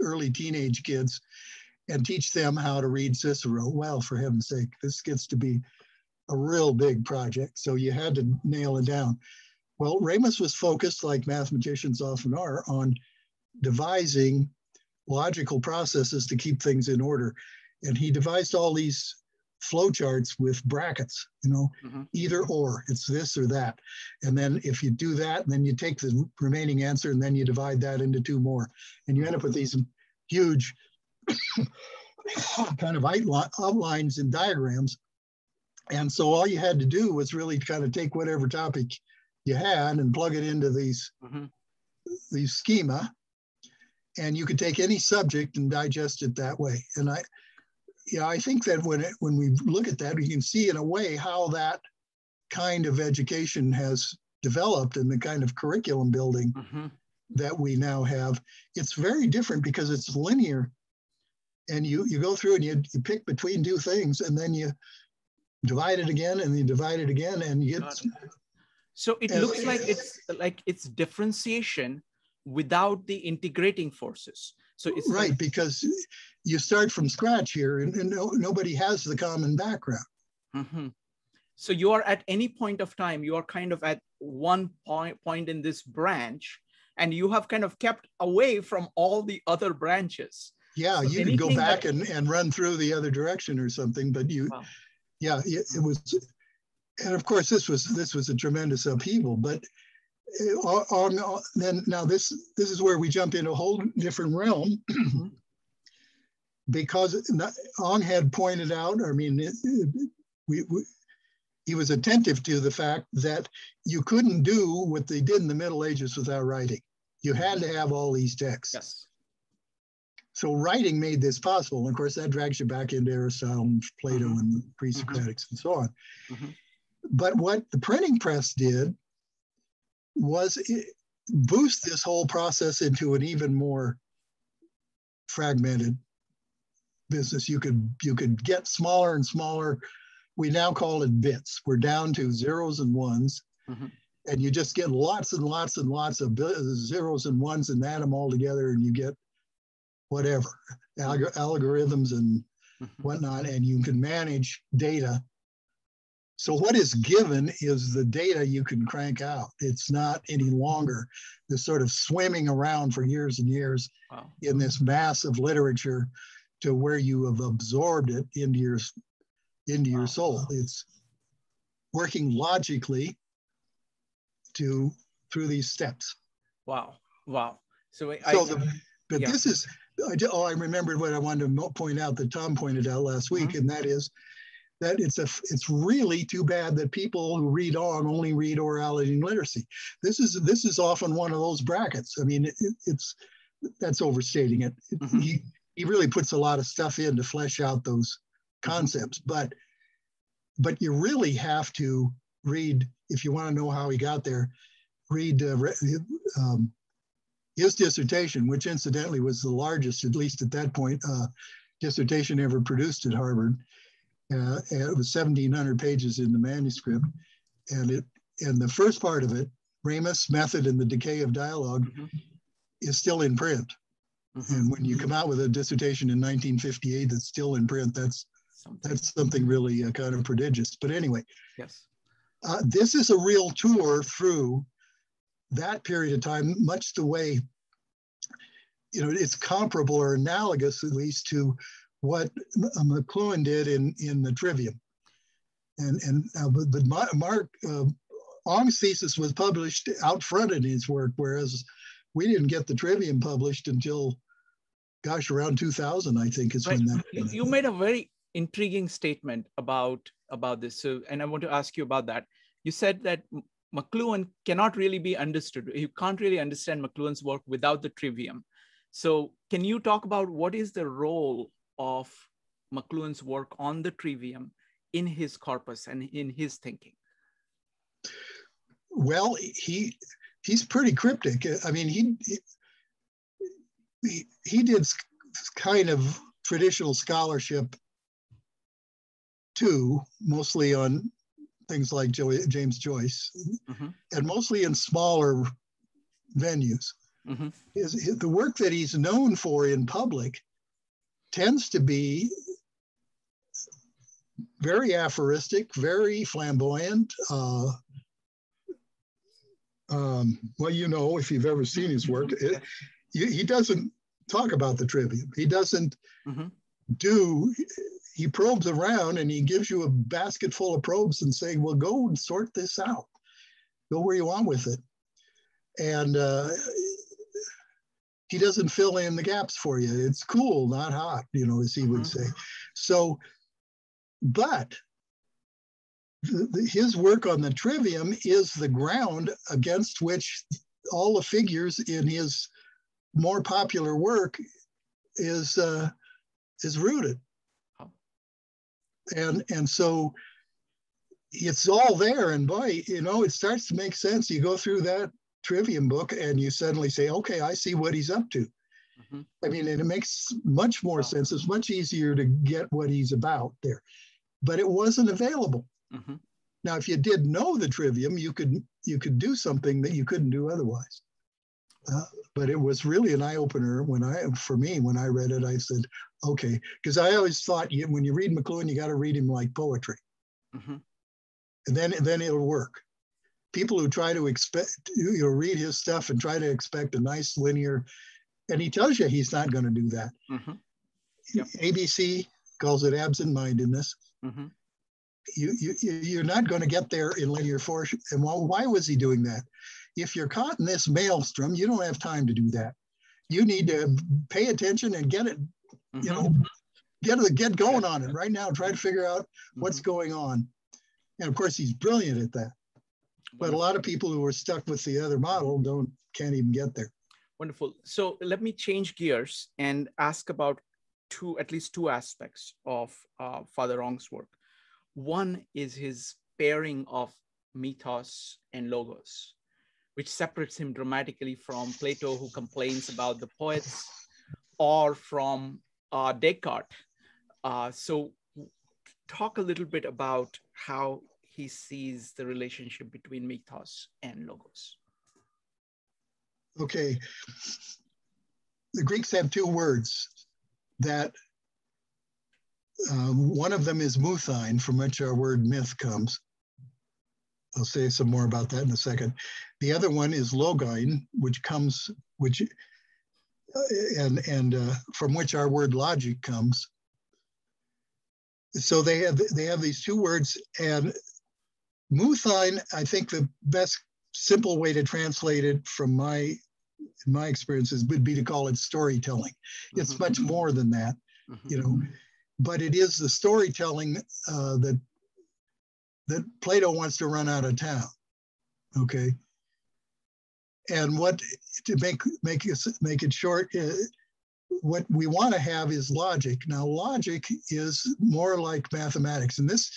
early teenage kids and teach them how to read Cicero? Well, for heaven's sake, this gets to be a real big project. So you had to nail it down. Well, Ramus was focused, like mathematicians often are, on devising logical processes to keep things in order. And he devised all these flowcharts with brackets, you know, mm-hmm. either or, it's this or that. And then if you do that, then you take the remaining answer and then you divide that into two more. And you end up with these huge kind of outlines and diagrams. And so all you had to do was really kind of take whatever topic you had and plug it into these, mm-hmm. these schema and you could take any subject and digest it that way. And I, yeah, I think that when it, when we look at that, we can see in a way how that kind of education has developed and the kind of curriculum building mm-hmm. that we now have. It's very different because it's linear, and you you go through and you you pick between two things, and then you divide it again, and you divide it again, and you get So it looks like it's like it's differentiation without the integrating forces. So it's right because you start from scratch here and, and no, nobody has the common background Mhm. So you are at any point of time, you are kind of at one point point in this branch, and you have kind of kept away from all the other branches. yeah So you could go back that- and, and run through the other direction or something but you Wow. yeah it, it was and of course this was this was a tremendous upheaval but on, on then now this this is where we jump into a whole different realm Mhm. because Ong had pointed out i mean it, it, we, we he was attentive to the fact that you couldn't do what they did in the middle ages without writing you had to have all these texts Yes. so writing made this possible. And of course, that drags you back into Aristotle and Plato Mhm. and pre-Socratics and so on. Mhm. But what the printing press did was it boost this whole process into an even more fragmented business. You could you could get smaller and smaller. We now call it bits. We're down to zeros and ones. Mhm. And you just get lots and lots and lots of zeros and ones and add them all together and you get whatever algor- algorithms and Mhm. whatnot, and you can manage data. So what is given is the data you can crank out. It's not any longer this sort of swimming around for years and years Wow. in this mass of literature to where you have absorbed it into your into Wow. your soul. It's working logically to through these steps. Wow. Wow. So I, So the, but yeah. this is, I, oh, I remembered what I wanted to point out that Tom pointed out last week, Mm-hmm. and that is that it's a, it's really too bad that people who read Ong only read orality and literacy. This is, this is often one of those brackets. I mean, it, it's, that's overstating it. Mhm. He, he really puts a lot of stuff in to flesh out those Mm-hmm. concepts, but, but you really have to read, if you want to know how he got there, read uh, re- um, his dissertation, which incidentally was the largest, at least at that point, uh, dissertation ever produced at Harvard. Uh, and it was 1,700 pages in the manuscript, and it and the first part of it, Ramus Method and the Decay of Dialogue, Mhm. is still in print. Mhm. And when you come out with a dissertation in 1958 that's still in print, that's Something. that's something really uh, kind of prodigious. But anyway, Yes. uh, this is a real tour through that period of time, much the way, you know, it's comparable or analogous at least to what uh, McLuhan did in, in the Trivium. And, and uh, but, but Ma- Mark, uh, Ong's thesis was published out front in his work, whereas we didn't get the Trivium published until, gosh, around 2000, I think is Right. when that. You, you made a very intriguing statement about about this. So, and I want to ask you about that. You said that McLuhan cannot really be understood. You can't really understand McLuhan's work without the trivium. So, can you talk about what is the role of McLuhan's work on the trivium in his corpus and in his thinking? Well, he he's pretty cryptic. I mean, he he, he did kind of traditional scholarship too, mostly on things like Joy, James Joyce, Mhm. and mostly in smaller venues. Mhm. His, his- the work that he's known for in public tends to be very aphoristic, very flamboyant. Uh, um, well, you know, if you've ever seen his work, it, he, he doesn't talk about the trivium. He doesn't Mhm. do. He probes around and he gives you a basket full of probes and say, "Well, go and sort this out. Go where you want with it." And uh, he doesn't fill in the gaps for you. It's cool, not hot, you know, as he would Mhm. say. So, but the, the, his work on the trivium is the ground against which all the figures in his more popular work is uh, is rooted. Oh. And and so it's all there, and boy, you know, it starts to make sense. You go through that trivium book, and you suddenly say, "Okay, I see what he's up to." Mhm. I mean, and it makes much more sense. It's much easier to get what he's about there, but it wasn't available. Mhm. Now, if you did know the trivium, you could you could do something that you couldn't do otherwise. Uh, but it was really an eye opener when I, for me, when I read it, I said, okay, because I always thought you, when you read McLuhan, you got to read him like poetry, mm-hmm. and then then it'll work. People who try to expect, you know, read his stuff and try to expect a nice linear, and he tells you he's not going to do that. Mm-hmm. Yep. ABC calls it absent-mindedness. Mm-hmm. You, you, you're not going to get there in linear force. And why, why was he doing that? If you're caught in this maelstrom, you don't have time to do that. You need to pay attention and get it, mm-hmm. you know, get get going on it right now. Try to figure out what's mm-hmm. going on. And of course, he's brilliant at that. But a lot of people who are stuck with the other model don't can't even get there. Wonderful. So let me change gears and ask about two, at least two aspects of uh, Father Ong's work. One is his pairing of mythos and logos, which separates him dramatically from Plato, who complains about the poets, or from uh, Descartes. Uh, so, talk a little bit about how he sees the relationship between mythos and logos. Okay. The Greeks have two words that um, one of them is muthine, from which our word myth comes. I'll say some more about that in a second. The other one is logine, which comes, which, uh, and and uh, from which our word logic comes. So they have they have these two words, and muthine. I think the best simple way to translate it from my my experiences would be to call it storytelling. It's mm-hmm. much more than that, mm-hmm. you know, but it is the storytelling uh, that that Plato wants to run out of town. Okay. And what to make make it make it short, uh, what we want to have is logic. Now, logic is more like mathematics. And this,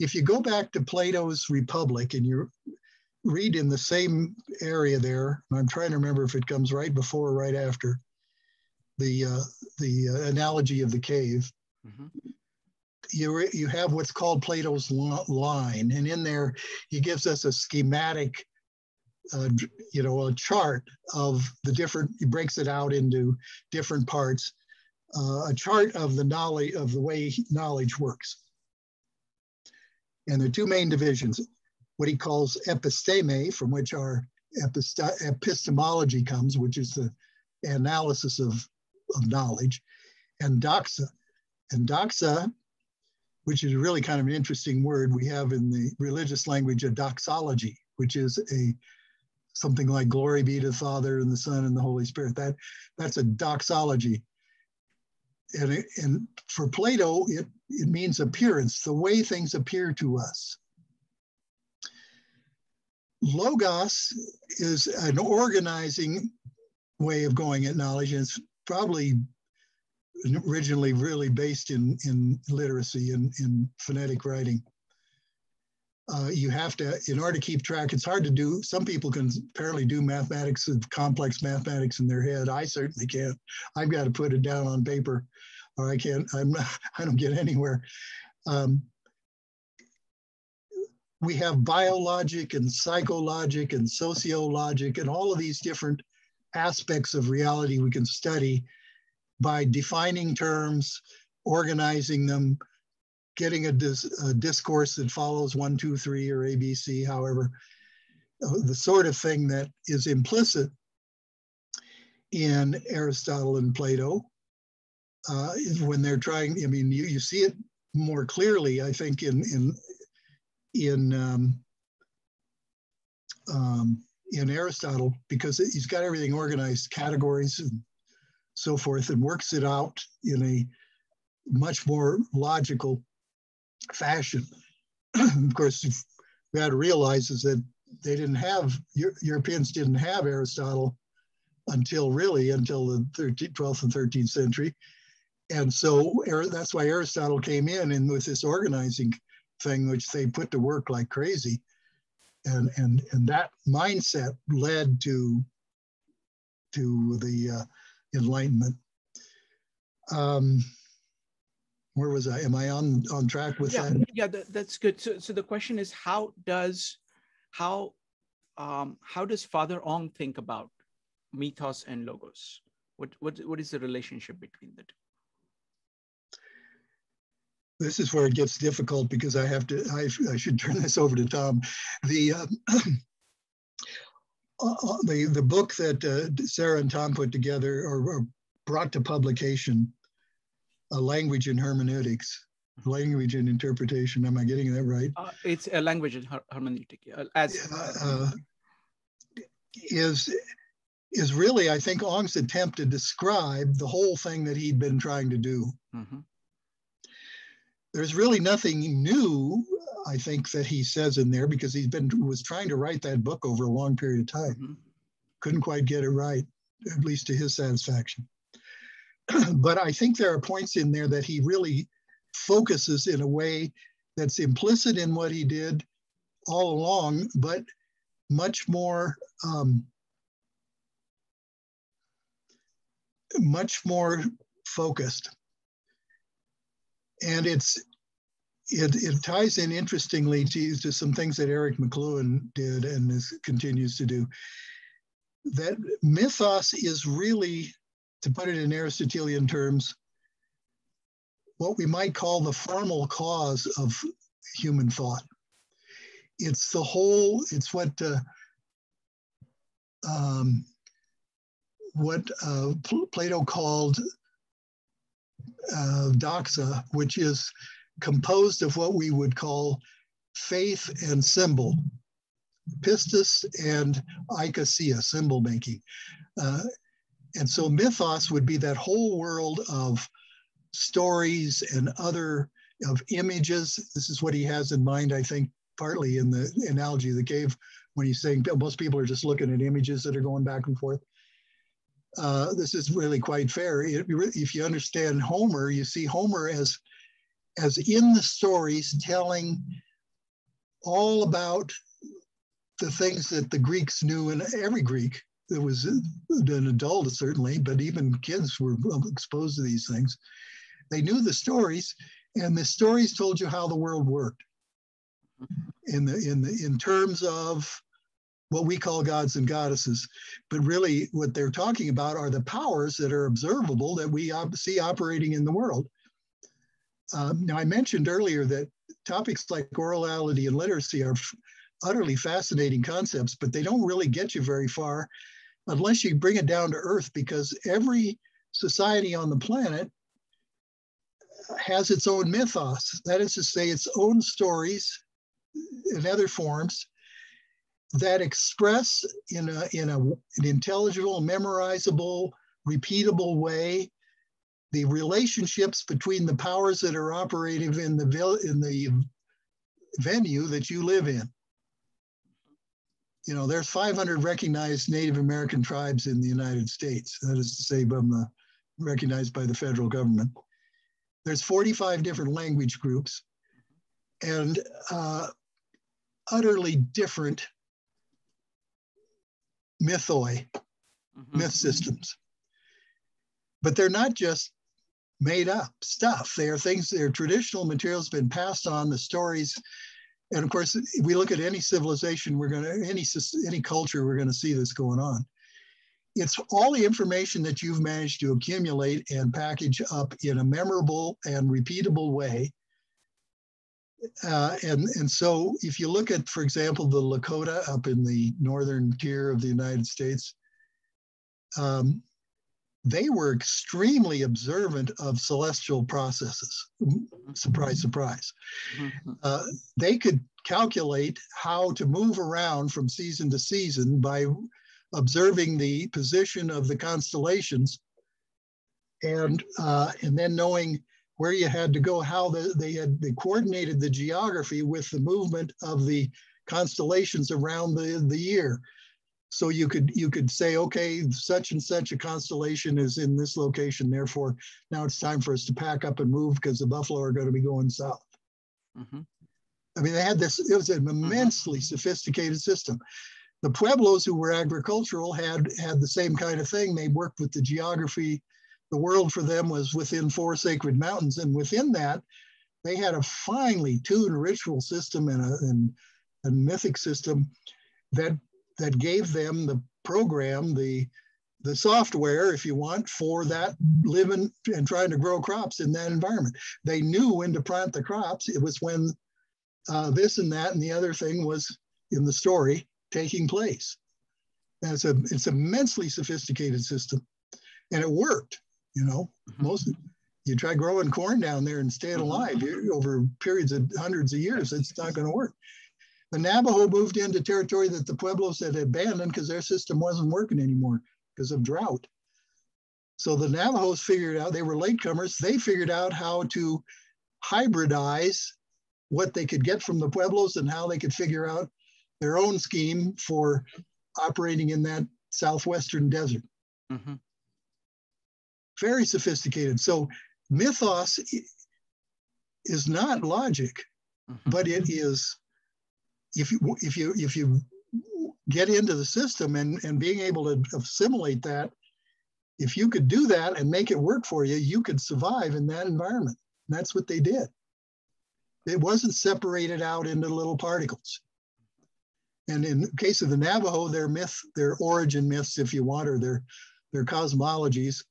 if you go back to Plato's Republic and you read in the same area there. I'm trying to remember if it comes right before or right after the uh, the uh, analogy of the cave. Mm-hmm. You you have what's called Plato's line, and in there he gives us a schematic. Uh, you know, a chart of the different. He breaks it out into different parts. Uh, a chart of the knowledge of the way knowledge works. And there are two main divisions what he calls episteme, from which our epist- epistemology comes, which is the analysis of, of knowledge, and doxa. And doxa, which is really kind of an interesting word, we have in the religious language a doxology, which is a something like glory be to the Father and the Son and the Holy Spirit. That that's a doxology. And, it, and for Plato, it, it means appearance, the way things appear to us. Logos is an organizing way of going at knowledge, and it's probably originally really based in, in literacy and in, in phonetic writing. Uh, you have to, in order to keep track, it's hard to do. Some people can apparently do mathematics, complex mathematics in their head. I certainly can't. I've got to put it down on paper, or I can't. I'm not, I don't get anywhere. Um, we have biologic and psychologic and sociologic and all of these different aspects of reality we can study by defining terms, organizing them, getting a, dis a discourse that follows one, two, three, or ABC, however, uh, the sort of thing that is implicit in Aristotle and Plato uh, when they're trying, I mean, you, you see it more clearly, I think, in, in in um, um, in Aristotle because he's got everything organized, categories and so forth, and works it out in a much more logical fashion. of course, we got to realize is that they didn't have Europeans didn't have Aristotle until really until the 13th, 12th and 13th century, and so that's why Aristotle came in and with this organizing thing which they put to work like crazy. And, and, and that mindset led to, to the uh, Enlightenment. Um, where was I? Am I on on track with yeah, that? Yeah, that, that's good. So, so the question is, how does how um, how does Father Ong think about mythos and logos? What what what is the relationship between the two? This is where it gets difficult because I have to. I, I should turn this over to Tom. The uh, uh, the the book that uh, Sarah and Tom put together or, or brought to publication a language in hermeneutics, language and interpretation. Am I getting that right? Uh, it's a language in her hermeneutic. As uh, is is really, I think, Ong's attempt to describe the whole thing that he'd been trying to do. Mm-hmm. There's really nothing new, I think, that he says in there because he's been was trying to write that book over a long period of time. Mm-hmm. Couldn't quite get it right, at least to his satisfaction. but I think there are points in there that he really focuses in a way that's implicit in what he did all along, but much more um, much more focused. And it's it, it ties in interestingly to, to some things that Eric McLuhan did and is, continues to do. That mythos is really to put it in Aristotelian terms, what we might call the formal cause of human thought. It's the whole, it's what uh, um, what uh, Plato called uh, doxa, which is composed of what we would call faith and symbol, pistis and eikasia, symbol making. Uh, and so mythos would be that whole world of stories and other of images. This is what he has in mind, I think, partly in the analogy that gave when he's saying most people are just looking at images that are going back and forth. Uh, this is really quite fair. If you understand Homer, you see Homer as, as in the stories telling all about the things that the Greeks knew, and every Greek it was an adult certainly, but even kids were exposed to these things. They knew the stories, and the stories told you how the world worked. In the in the in terms of what we call gods and goddesses, but really what they're talking about are the powers that are observable that we see operating in the world. Um, now, I mentioned earlier that topics like orality and literacy are utterly fascinating concepts, but they don't really get you very far unless you bring it down to earth because every society on the planet has its own mythos. That is to say, its own stories in other forms that express in, a, in a, an intelligible, memorizable, repeatable way the relationships between the powers that are operative in the, in the venue that you live in you know, there's 500 recognized Native American tribes in the United States. That is to say, from the, recognized by the federal government. There's 45 different language groups and uh, utterly different mythoi, mm-hmm. myth systems. But they're not just made up stuff. They are things, they're traditional materials been passed on, the stories and of course, if we look at any civilization, we're going to, any, any culture, we're going to see this going on. It's all the information that you've managed to accumulate and package up in a memorable and repeatable way. Uh, and, and so if you look at, for example, the Lakota up in the northern tier of the United States, um, they were extremely observant of celestial processes. Surprise, surprise. Mm-hmm. Uh, they could calculate how to move around from season to season by observing the position of the constellations and, uh, and then knowing where you had to go, how the, they had they coordinated the geography with the movement of the constellations around the, the year. So you could you could say, okay, such and such a constellation is in this location. Therefore, now it's time for us to pack up and move because the buffalo are going to be going south. Mm-hmm. I mean, they had this. It was an mm-hmm. immensely sophisticated system. The pueblos who were agricultural had had the same kind of thing. They worked with the geography the world for them was within four sacred mountains. And within that, they had a finely tuned ritual system and a, and a mythic system that that gave them the program, the the software, if you want, for that living and trying to grow crops in that environment. They knew when to plant the crops. It was when uh, this and that and the other thing was in the story taking place. And it's a it's immensely sophisticated system, and it worked. You know, mm-hmm. most you try growing corn down there and staying mm-hmm. alive over periods of hundreds of years, it's not going to work. The Navajo moved into territory that the Pueblos had abandoned because their system wasn't working anymore because of drought. So the Navajos figured out, they were latecomers, they figured out how to hybridize what they could get from the Pueblos and how they could figure out their own scheme for operating in that southwestern desert. Mm-hmm. Very sophisticated. So mythos is not logic, mm-hmm. but it is if you if you if you get into the system and and being able to assimilate that if you could do that and make it work for you you could survive in that environment. And that's what they did. It wasn't separated out into little particles. And in the case of the navajo their myth their origin myths if you want or their their cosmologies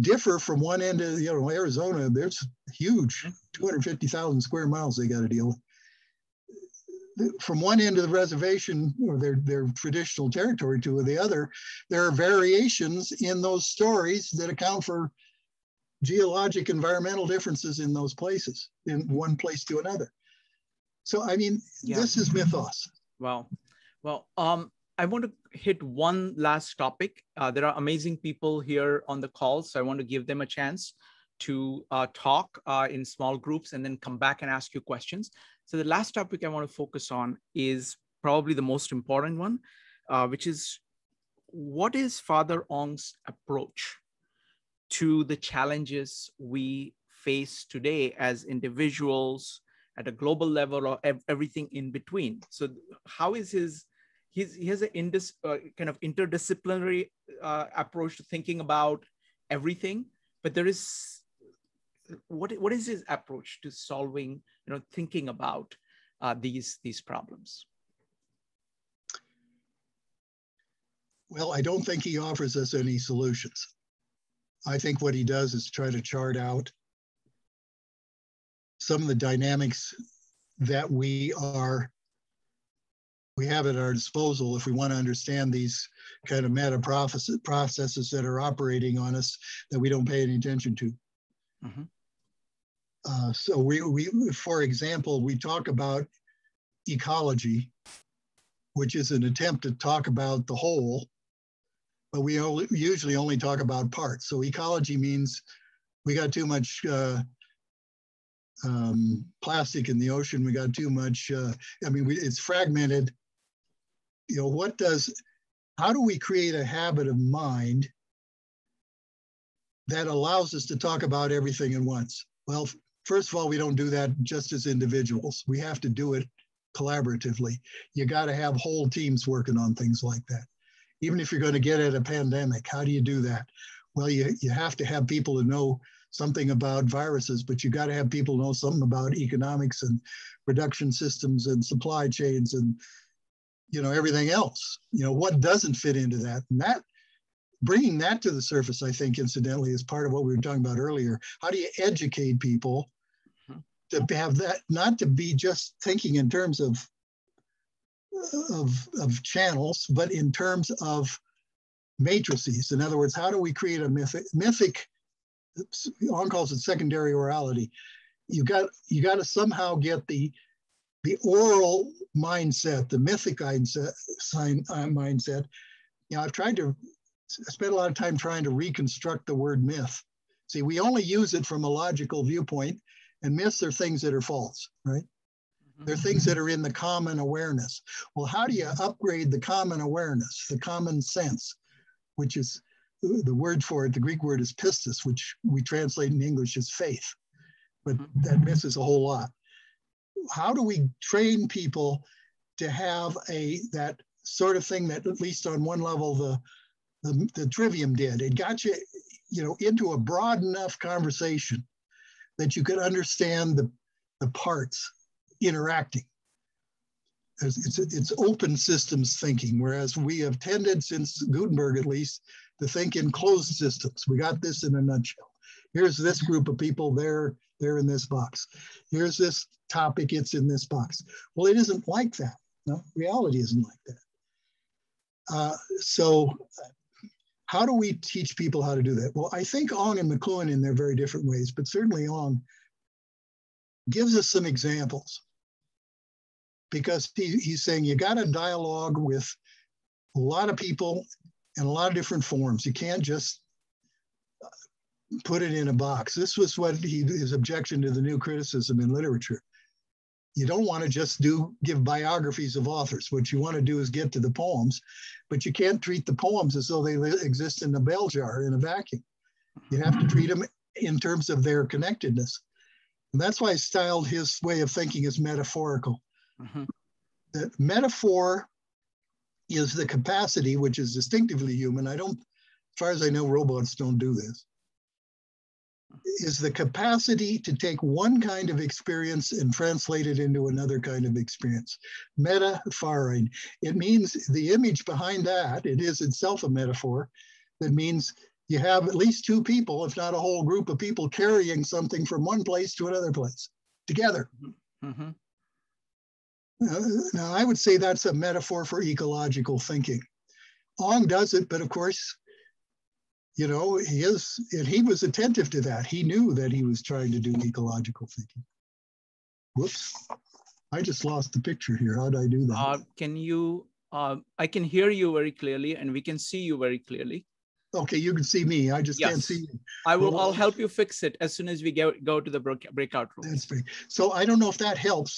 differ from one end of you know arizona. There's huge mm-hmm. 250000 square miles they got to deal with from one end of the reservation or their, their traditional territory to the other, there are variations in those stories that account for geologic environmental differences in those places, in one place to another. So, I mean, yeah. this is mythos. Wow. Well, um, I want to hit one last topic. Uh, there are amazing people here on the call, so I want to give them a chance to uh, talk uh, in small groups and then come back and ask you questions. So the last topic I want to focus on is probably the most important one, uh, which is what is Father Ong's approach to the challenges we face today as individuals at a global level or ev- everything in between? So how is his he has an indis, uh, kind of interdisciplinary uh, approach to thinking about everything, but there is what, what is his approach to solving you know, thinking about uh, these, these problems? Well, I don't think he offers us any solutions. I think what he does is try to chart out some of the dynamics that we are we have at our disposal if we want to understand these kind of meta processes that are operating on us that we don't pay any attention to. Mm-hmm. Uh, so we, we, for example, we talk about ecology, which is an attempt to talk about the whole, but we only, usually only talk about parts. So ecology means we got too much uh, um, plastic in the ocean. We got too much. Uh, I mean, we, it's fragmented. You know, what does? How do we create a habit of mind that allows us to talk about everything at once? Well, first of all, we don't do that just as individuals. We have to do it collaboratively. You got to have whole teams working on things like that. Even if you're going to get at a pandemic, how do you do that? Well, you, you have to have people to know something about viruses, but you got to have people know something about economics and production systems and supply chains and you know everything else. You know what doesn't fit into that, and that bringing that to the surface, I think, incidentally, is part of what we were talking about earlier. How do you educate people to have that, not to be just thinking in terms of of, of channels, but in terms of matrices. In other words, how do we create a mythic, mythic Ong calls it secondary orality. You got you got to somehow get the the oral mindset, the mythic mindset, uh, mindset. You know, I've tried to I spent a lot of time trying to reconstruct the word myth. See, we only use it from a logical viewpoint, and myths are things that are false, right? They're mm-hmm. things that are in the common awareness. Well, how do you upgrade the common awareness, the common sense, which is the word for it, the Greek word is pistis, which we translate in English as faith, but mm-hmm. that misses a whole lot. How do we train people to have a that sort of thing that at least on one level the the, the trivium did? It got you you know, into a broad enough conversation that you could understand the, the parts interacting. It's, it's, open systems thinking, whereas we have tended, since Gutenberg at least, to think in closed systems. We got this in a nutshell. Here's this group of people, they're, they're in this box. Here's this topic, it's in this box. Well, it isn't like that. No, reality isn't like that. Uh, so how do we teach people how to do that? Well, I think Ong and McLuhan in their very different ways, but certainly Ong gives us some examples because he, he's saying you got to dialogue with a lot of people in a lot of different forms. You can't just uh, put it in a box. This was what he, his objection to the new criticism in literature. You don't want to just do give biographies of authors. What you want to do is get to the poems, but you can't treat the poems as though they exist in a bell jar in a vacuum. You have to treat them in terms of their connectedness. And that's why I styled his way of thinking as metaphorical. Mm-hmm. The metaphor is the capacity, which is distinctively human. I don't, as far as I know, robots don't do this. Is the capacity to take one kind of experience and translate it into another kind of experience. Metaphorein. It means the image behind that, it is itself a metaphor that means you have at least two people, if not a whole group of people, carrying something from one place to another place together. Mm-hmm. Uh, now, I would say that's a metaphor for ecological thinking. Ong does it, but of course, you know, he is, and he was attentive to that. He knew that he was trying to do ecological thinking. Whoops, I just lost the picture here. How did I do that? Uh, can you, uh, I can hear you very clearly and we can see you very clearly. Okay, you can see me. I just yes. can't see you. I will. Well, I'll help you fix it as soon as we go go to the breakout room. That's great. So I don't know if that helps.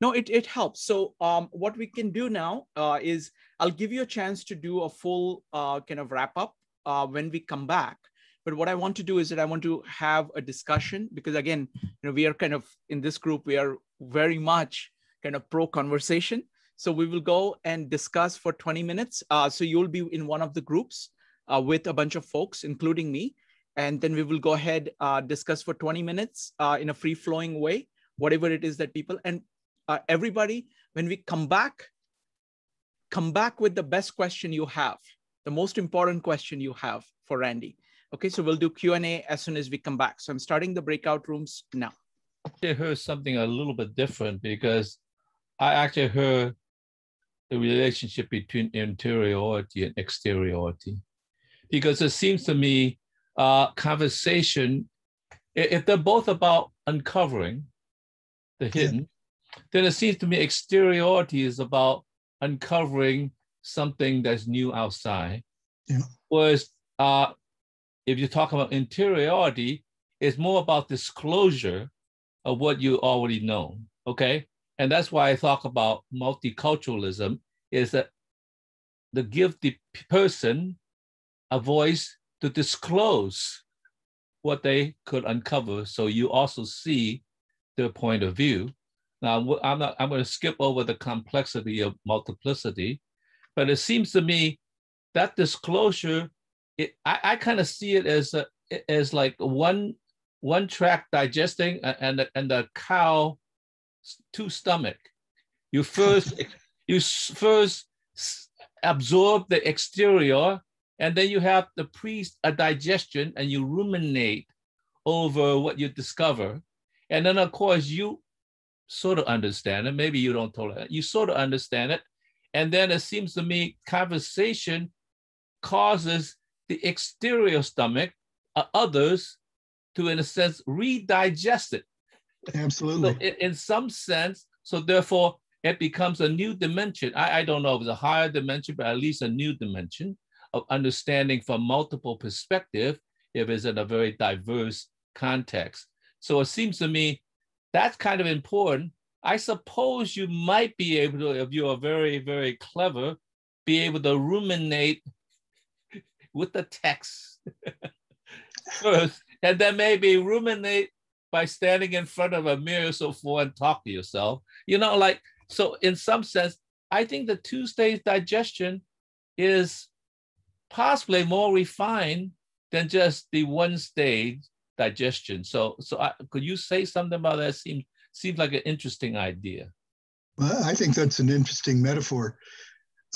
No, it it helps. So um, what we can do now uh, is I'll give you a chance to do a full uh, kind of wrap up uh, when we come back. But what I want to do is that I want to have a discussion because again, you know, we are kind of in this group. We are very much kind of pro conversation. So we will go and discuss for 20 minutes. Uh, so you'll be in one of the groups uh, with a bunch of folks, including me. And then we will go ahead, uh, discuss for 20 minutes uh, in a free flowing way, whatever it is that people, and uh, everybody, when we come back, come back with the best question you have, the most important question you have for Randy. Okay, so we'll do Q&A as soon as we come back. So I'm starting the breakout rooms now. I heard something a little bit different because I actually heard the relationship between interiority and exteriority because it seems to me uh, conversation, if they're both about uncovering the hidden, yeah. then it seems to me exteriority is about uncovering something that's new outside. Yeah. Whereas uh, if you talk about interiority, it's more about disclosure of what you already know. Okay. And that's why I talk about multiculturalism is that the give the person a voice to disclose what they could uncover so you also see their point of view. Now, I'm, not, I'm going to skip over the complexity of multiplicity, but it seems to me that disclosure, it, I, I kind of see it as a, as like one one track digesting and and the cow two stomach. You first you first absorb the exterior and then you have the pre a digestion and you ruminate over what you discover. And then of course you sort of understand it. Maybe you don't totally, you sort of understand it. And then it seems to me conversation causes the exterior stomach, uh, others, to in a sense redigest it. Absolutely. So in, in, some sense, so therefore it becomes a new dimension. I, I don't know if it's a higher dimension, but at least a new dimension of understanding from multiple perspective if it's in a very diverse context. So it seems to me that's kind of important. I suppose you might be able to, if you are very, very clever, be able to ruminate with the text first, and then maybe ruminate by standing in front of a mirror so forth and talk to yourself. You know, like, so in some sense, I think the two stage digestion is possibly more refined than just the one stage digestion. So, so I, could you say something about that? Seems seems like an interesting idea. Well, I think that's an interesting metaphor.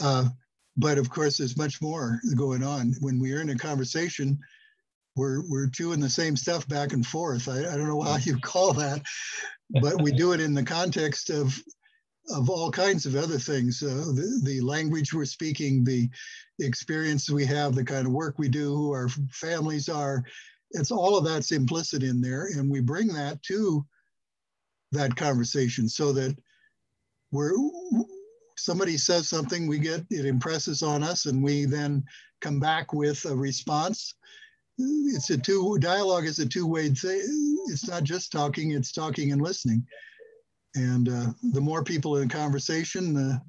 Uh, but of course, there's much more going on. When we are in a conversation, we're we're chewing the same stuff back and forth. I, I don't know how you call that, but we do it in the context of of all kinds of other things. Uh, the, the language we're speaking, the experience we have, the kind of work we do, who our families are. It's all of that's implicit in there, and we bring that to that conversation so that we're somebody says something, we get it impresses on us, and we then come back with a response. It's a two dialogue is a two-way thing. It's not just talking; it's talking and listening. And uh, the more people in conversation, the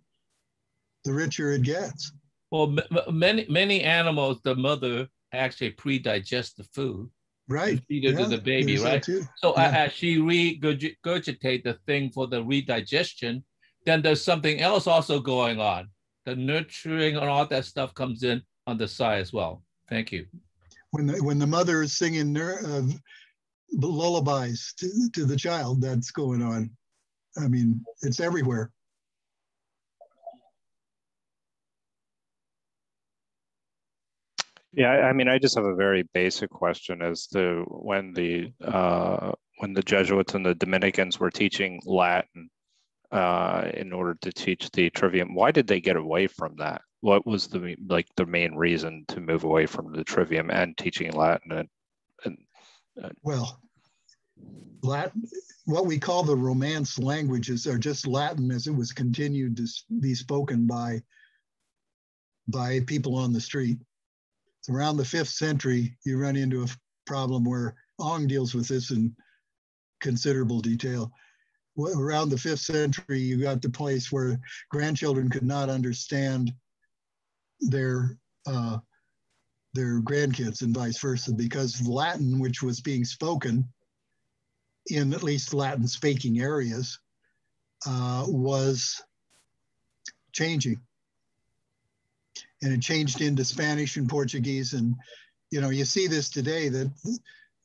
the richer it gets. Well, many many animals, the mother actually pre-digest the food. Right. It yeah, the baby, right? So yeah. as she regurgitate the thing for the redigestion, then there's something else also going on. The nurturing and all that stuff comes in on the side as well. Thank you. When the, when the mother is singing uh, lullabies to, to the child, that's going on. I mean, it's everywhere. Yeah, I mean, I just have a very basic question as to when the uh, when the Jesuits and the Dominicans were teaching Latin uh, in order to teach the trivium. Why did they get away from that? What was the like the main reason to move away from the trivium and teaching Latin? And, and uh, well, Latin, what we call the Romance languages are just Latin as it was continued to be spoken by by people on the street. Around the fifth century, you run into a problem where Ong deals with this in considerable detail around the fifth century, you got the place where grandchildren could not understand their uh, their grandkids and vice versa because Latin, which was being spoken in at least Latin speaking areas, uh, was changing. And it changed into Spanish and Portuguese. And, you know, you see this today that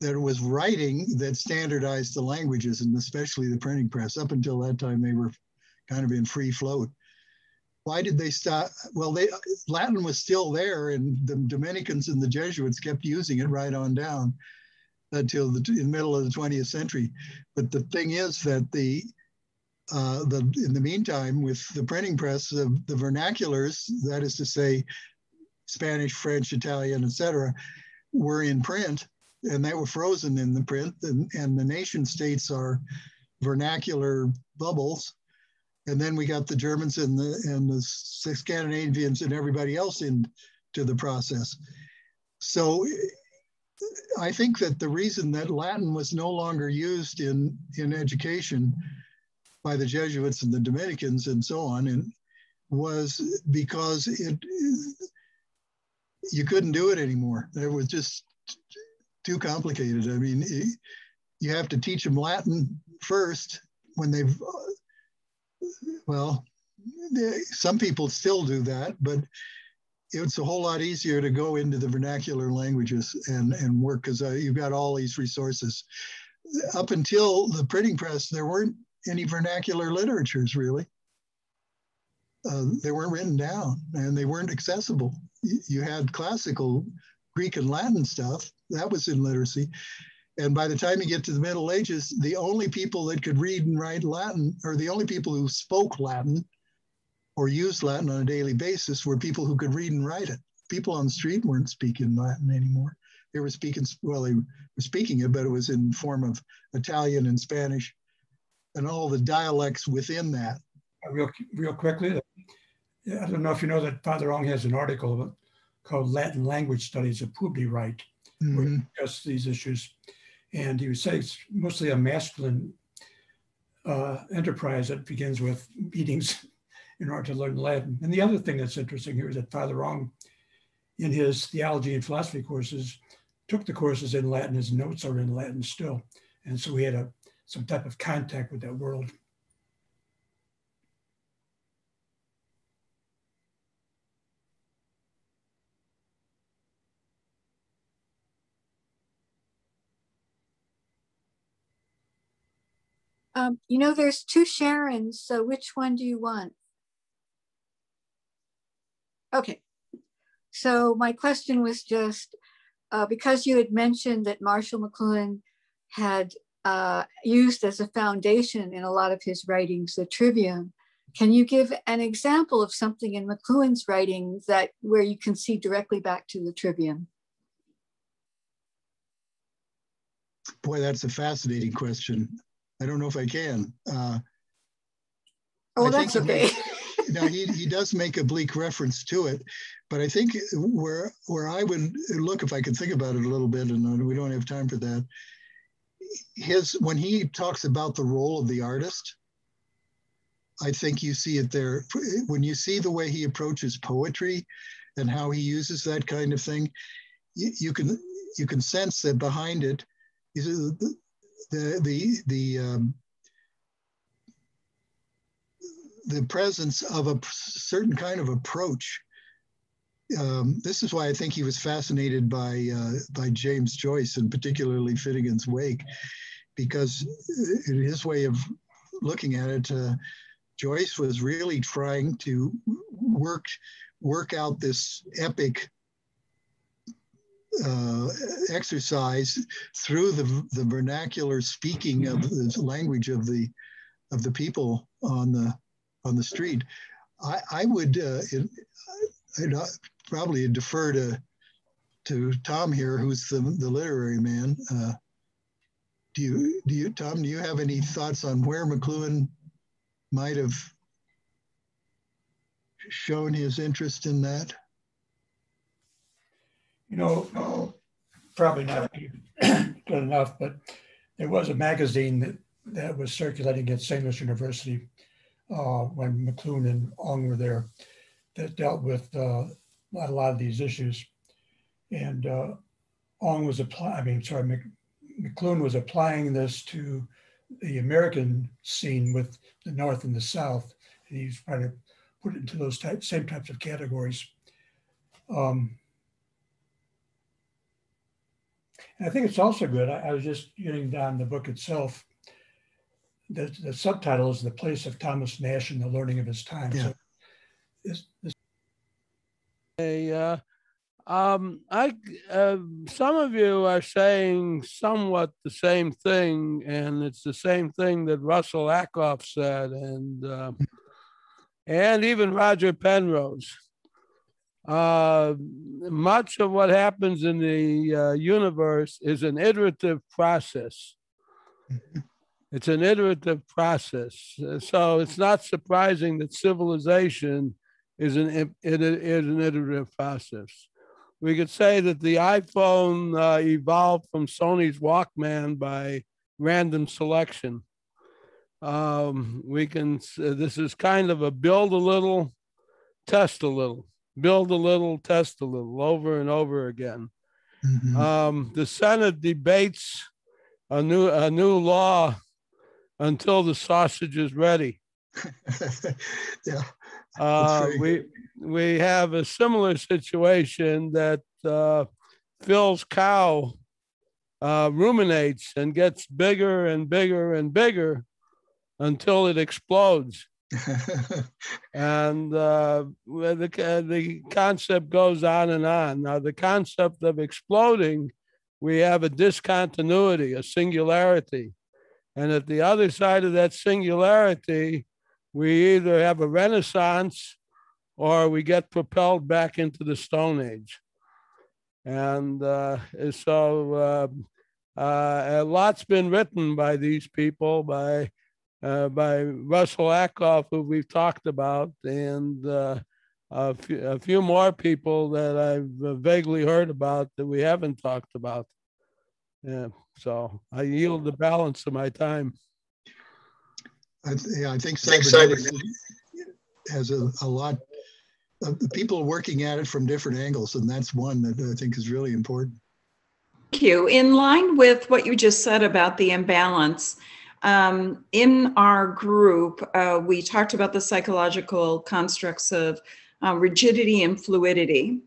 there was writing that standardized the languages and especially the printing press. Up until that time, they were kind of in free float. Why did they stop? Well, they Latin was still there, and the Dominicans and the Jesuits kept using it right on down until the, the middle of the 20th century. But the thing is that the uh, the in the meantime, with the printing press, the, the vernaculars, that is to say, Spanish, French, Italian, etc., were in print and they were frozen in the print. And, and the nation states are vernacular bubbles. And then we got the Germans and the and the Scandinavians and everybody else into the process. So I think that the reason that Latin was no longer used in, in education by the Jesuits and the Dominicans and so on and was because it you couldn't do it anymore. It was just too complicated. I mean, you have to teach them Latin first when they've, well, they, some people still do that, but it's a whole lot easier to go into the vernacular languages and, and work because uh, you've got all these resources. Up until the printing press, there weren't any vernacular literatures really. Uh, they weren't written down and they weren't accessible. You had classical Greek and Latin stuff, that was in literacy. And by the time you get to the Middle Ages, the only people that could read and write Latin, or the only people who spoke Latin or used Latin on a daily basis, were people who could read and write it. People on the street weren't speaking Latin anymore. They were speaking, well, they were speaking it, but it was in form of Italian and Spanish and all the dialects within that. Real, real quickly, I don't know if you know that Father Ong has an article called Latin Language Studies of Puberty Rite, mm-hmm. where he these issues. And he would say it's mostly a masculine uh, enterprise that begins with meetings in order to learn Latin. And the other thing that's interesting here is that Father Ong, in his theology and philosophy courses, took the courses in Latin. His notes are in Latin still. And so he had a, some type of contact with that world. Um, you know, there's two Sharons, so which one do you want? Okay, so my question was just, uh, because you had mentioned that Marshall McLuhan had uh, used as a foundation in a lot of his writings the Trivium. Can you give an example of something in McLuhan's writing that where you can see directly back to the Trivium? Boy, that's a fascinating question. I don't know if I can. Uh, oh, I that's okay. now he, he does make a bleak reference to it, but I think where where I would look if I could think about it a little bit, and we don't have time for that. His when he talks about the role of the artist, I think you see it there. When you see the way he approaches poetry and how he uses that kind of thing, you, you can you can sense that behind it is the the the, the um, the presence of a certain kind of approach. Um, this is why I think he was fascinated by uh, by James Joyce and particularly Finnegans Wake, because in his way of looking at it, uh, Joyce was really trying to work work out this epic uh, exercise through the, the vernacular speaking of the language of the of the people on the on the street. I, I would uh, I'd probably defer to to Tom here, who's the, the literary man. Uh, do you do you Tom? Do you have any thoughts on where McLuhan might have shown his interest in that? You know, probably not good enough, but there was a magazine that, that was circulating at St. Louis University uh, when McLuhan and Ong were there that dealt with uh, a lot of these issues. And uh, Ong was applying, I mean, sorry, Mc, McLuhan was applying this to the American scene with the North and the South. And he's trying to put it into those type, same types of categories. Um, and I think it's also good. I, I was just getting down the book itself the, the subtitle is The Place of Thomas Nashe and the Learning of His Time. Yeah. So this, this hey, uh, um, I, uh, some of you are saying somewhat the same thing, and it's the same thing that Russell Ackoff said, and uh, and even Roger Penrose. Uh, much of what happens in the uh, universe is an iterative process. It's an iterative process. So it's not surprising that civilization is an, it is an iterative process. We could say that the iPhone uh, evolved from Sony's Walkman by random selection. Um, we can, uh, this is kind of a build a little, test a little, build a little, test a little, over and over again. Mm-hmm. Um, the Senate debates a new, a new law until the sausage is ready. yeah. Uh, we we have a similar situation that uh, Phil's cow uh, ruminates and gets bigger and bigger and bigger until it explodes. and uh, the, the concept goes on and on. Now, the concept of exploding, we have a discontinuity, a singularity. And at the other side of that singularity, we either have a renaissance or we get propelled back into the Stone Age. And uh, so uh, uh, a lot's been written by these people, by uh, by Russell Ackoff, who we've talked about, and uh, a, few, few more people that I've vaguely heard about that we haven't talked about. Yeah. So I yield the balance of my time. I, yeah, I think cyber has a, a lot of people working at it from different angles, and that's one that I think is really important. Thank you. In line with what you just said about the imbalance, um, in our group, uh, we talked about the psychological constructs of uh, rigidity and fluidity.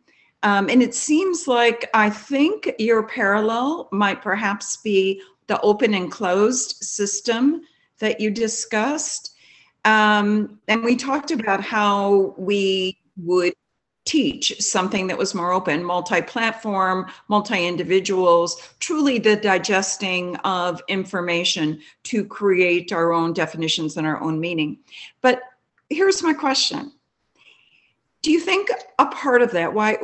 Um, and it seems like I think your parallel might perhaps be the open and closed system that you discussed. Um, and we talked about how we would teach something that was more open, multi platform, multi individuals, truly the digesting of information to create our own definitions and our own meaning. But here's my question Do you think a part of that, why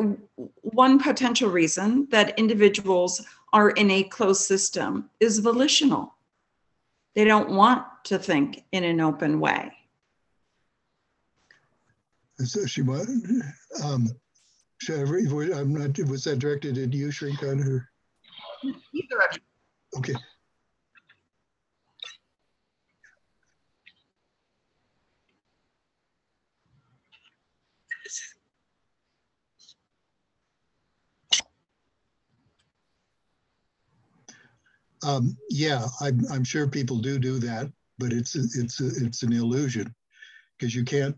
one potential reason that individuals are in a closed system is volitional? They don't want to think in an open way. So she was, um, I'm not, was that directed at you, Shrikant, or? Either of you. Okay. Um, yeah, I'm, I'm sure people do do that, but it's it's it's an illusion because you can't.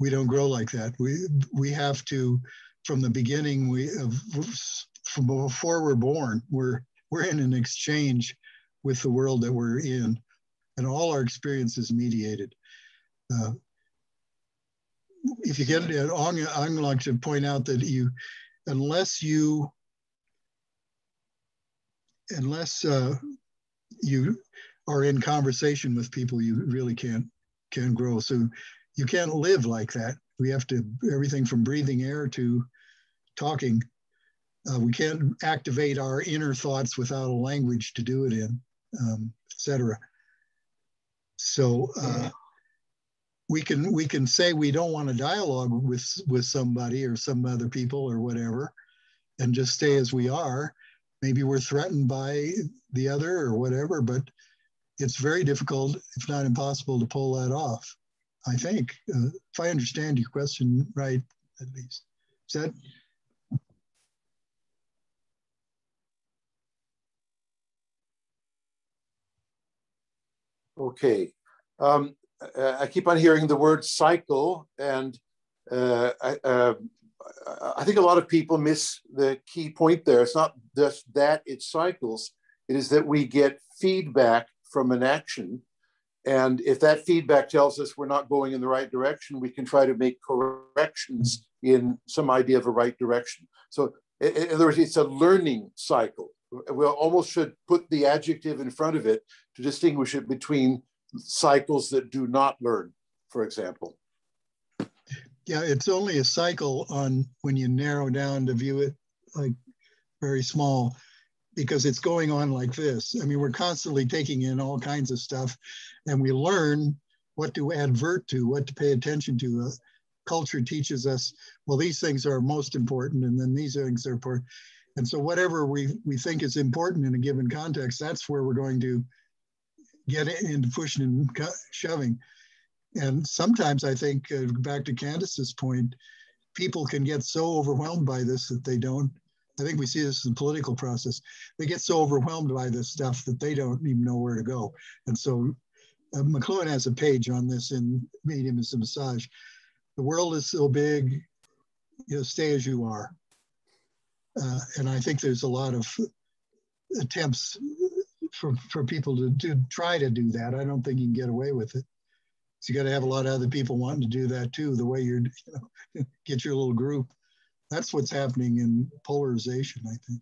We don't grow like that. We we have to, from the beginning. We from before we're born, we're we're in an exchange with the world that we're in, and all our experience is mediated. Uh, if you get it, I'm, I'm like to point out that you, unless you unless uh, you are in conversation with people, you really can't can grow. So you can't live like that. We have to everything from breathing air to talking. Uh, we can't activate our inner thoughts without a language to do it in, um, etc. So uh, we can we can say we don't want to dialogue with with somebody or some other people or whatever, and just stay as we are maybe we're threatened by the other or whatever, but it's very difficult, if not impossible, to pull that off. I think, uh, if I understand your question right, at least. Is that? Okay. Um, I keep on hearing the word cycle, and uh, I, uh, I think a lot of people miss the key point there. It's not just that it cycles, it is that we get feedback from an action. And if that feedback tells us we're not going in the right direction, we can try to make corrections in some idea of a right direction. So, in other words, it's a learning cycle. We almost should put the adjective in front of it to distinguish it between cycles that do not learn, for example. Yeah, it's only a cycle on when you narrow down to view it like very small because it's going on like this. I mean, we're constantly taking in all kinds of stuff and we learn what to advert to, what to pay attention to. Uh, culture teaches us, well, these things are most important and then these things are important. And so whatever we, we think is important in a given context, that's where we're going to get into pushing and shoving. And sometimes I think, uh, back to Candace's point, people can get so overwhelmed by this that they don't. I think we see this in the political process. They get so overwhelmed by this stuff that they don't even know where to go. And so uh, McLuhan has a page on this in Medium is a Massage. The world is so big, you know, stay as you are. Uh, and I think there's a lot of attempts for, for people to do, try to do that. I don't think you can get away with it. So you got to have a lot of other people wanting to do that too. The way you're, you know, get your little group. That's what's happening in polarization, I think.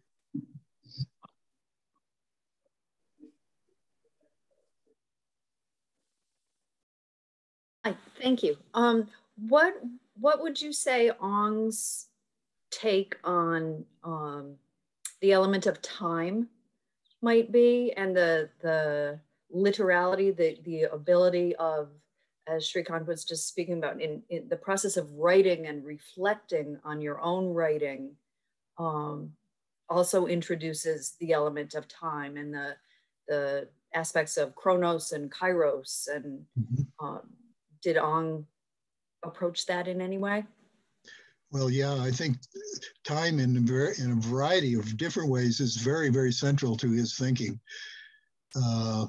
Hi, thank you. Um, what what would you say Ong's take on um, the element of time might be, and the the literality, the the ability of as Shrikant was just speaking about, in, in, the process of writing and reflecting on your own writing um, also introduces the element of time and the, the aspects of chronos and kairos. And mm-hmm. um, did Ong approach that in any way? Well, yeah, I think time in a, in a variety of different ways is very, very central to his thinking. Uh,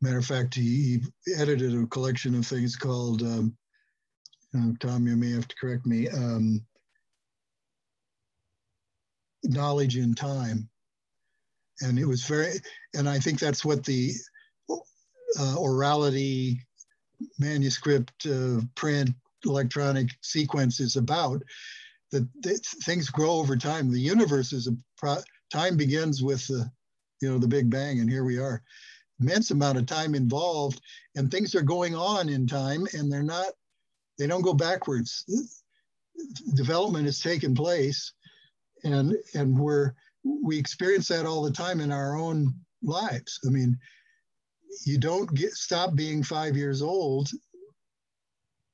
Matter of fact, he, he edited a collection of things called, um, uh, Tom, you may have to correct me, um, Knowledge in Time. And it was very, and I think that's what the, uh, orality, manuscript, uh, print, electronic sequence is about. That, things grow over time. The universe is a pro- time begins with the, you know, the Big Bang, and here we are. Immense amount of time involved, and things are going on in time, and they're not. They don't go backwards. Development has taken place, and and we're we experience that all the time in our own lives. I mean, you don't get stop being five years old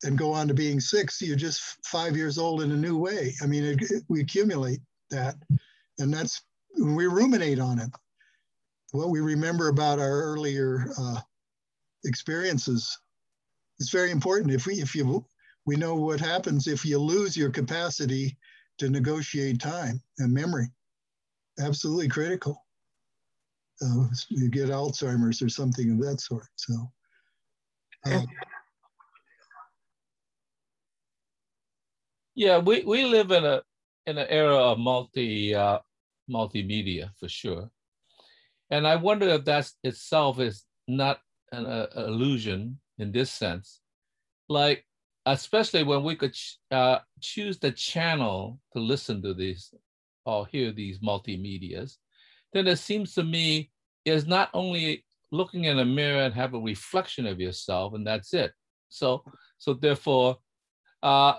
and go on to being six. You're just five years old in a new way. I mean, it, it, we accumulate that, and that's we ruminate on it. What we remember about our earlier uh, experiences is very important. If we if you we know what happens if you lose your capacity to negotiate time and memory. Absolutely critical. Uh, you get Alzheimer's or something of that sort. So. Uh, yeah, we, we live in a in an era of multi uh, multimedia for sure, and I wonder if that itself is not an uh, illusion in this sense. Like especially when we could uh, choose the channel to listen to these or hear these multimedias, then it seems to me is not only looking in a mirror and have a reflection of yourself and that's it. So, so therefore, uh,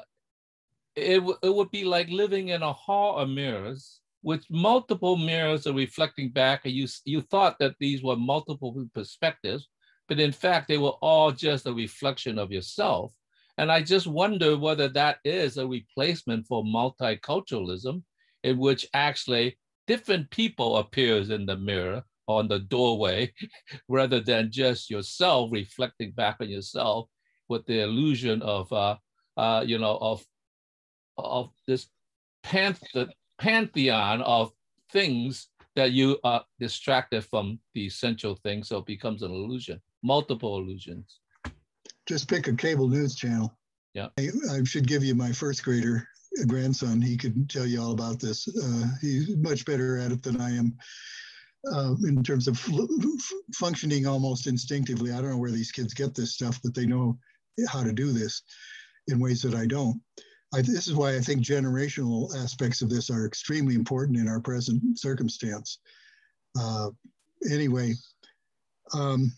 it, it would be like living in a hall of mirrors with multiple mirrors are reflecting back you, you thought that these were multiple perspectives, but in fact, they were all just a reflection of yourself. And I just wonder whether that is a replacement for multiculturalism, in which actually different people appears in the mirror on the doorway, rather than just yourself reflecting back on yourself with the illusion of, uh, uh, you know, of of this panth- pantheon of things that you are distracted from the essential thing, so it becomes an illusion, multiple illusions just pick a cable news channel. Yeah. I, I should give you my first grader grandson. He could tell you all about this. Uh, he's much better at it than I am uh, in terms of functioning almost instinctively. I don't know where these kids get this stuff, but they know how to do this in ways that I don't. I, this is why I think generational aspects of this are extremely important in our present circumstance. Uh, anyway, um,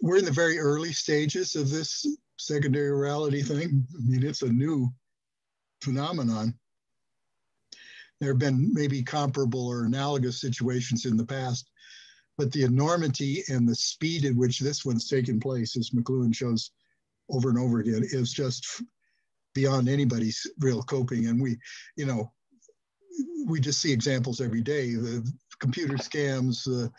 we're in the very early stages of this secondary orality thing. I mean, it's a new phenomenon. There have been maybe comparable or analogous situations in the past, but the enormity and the speed at which this one's taken place, as McLuhan shows over and over again, is just beyond anybody's real coping. And we, you know, we just see examples every day the computer scams, the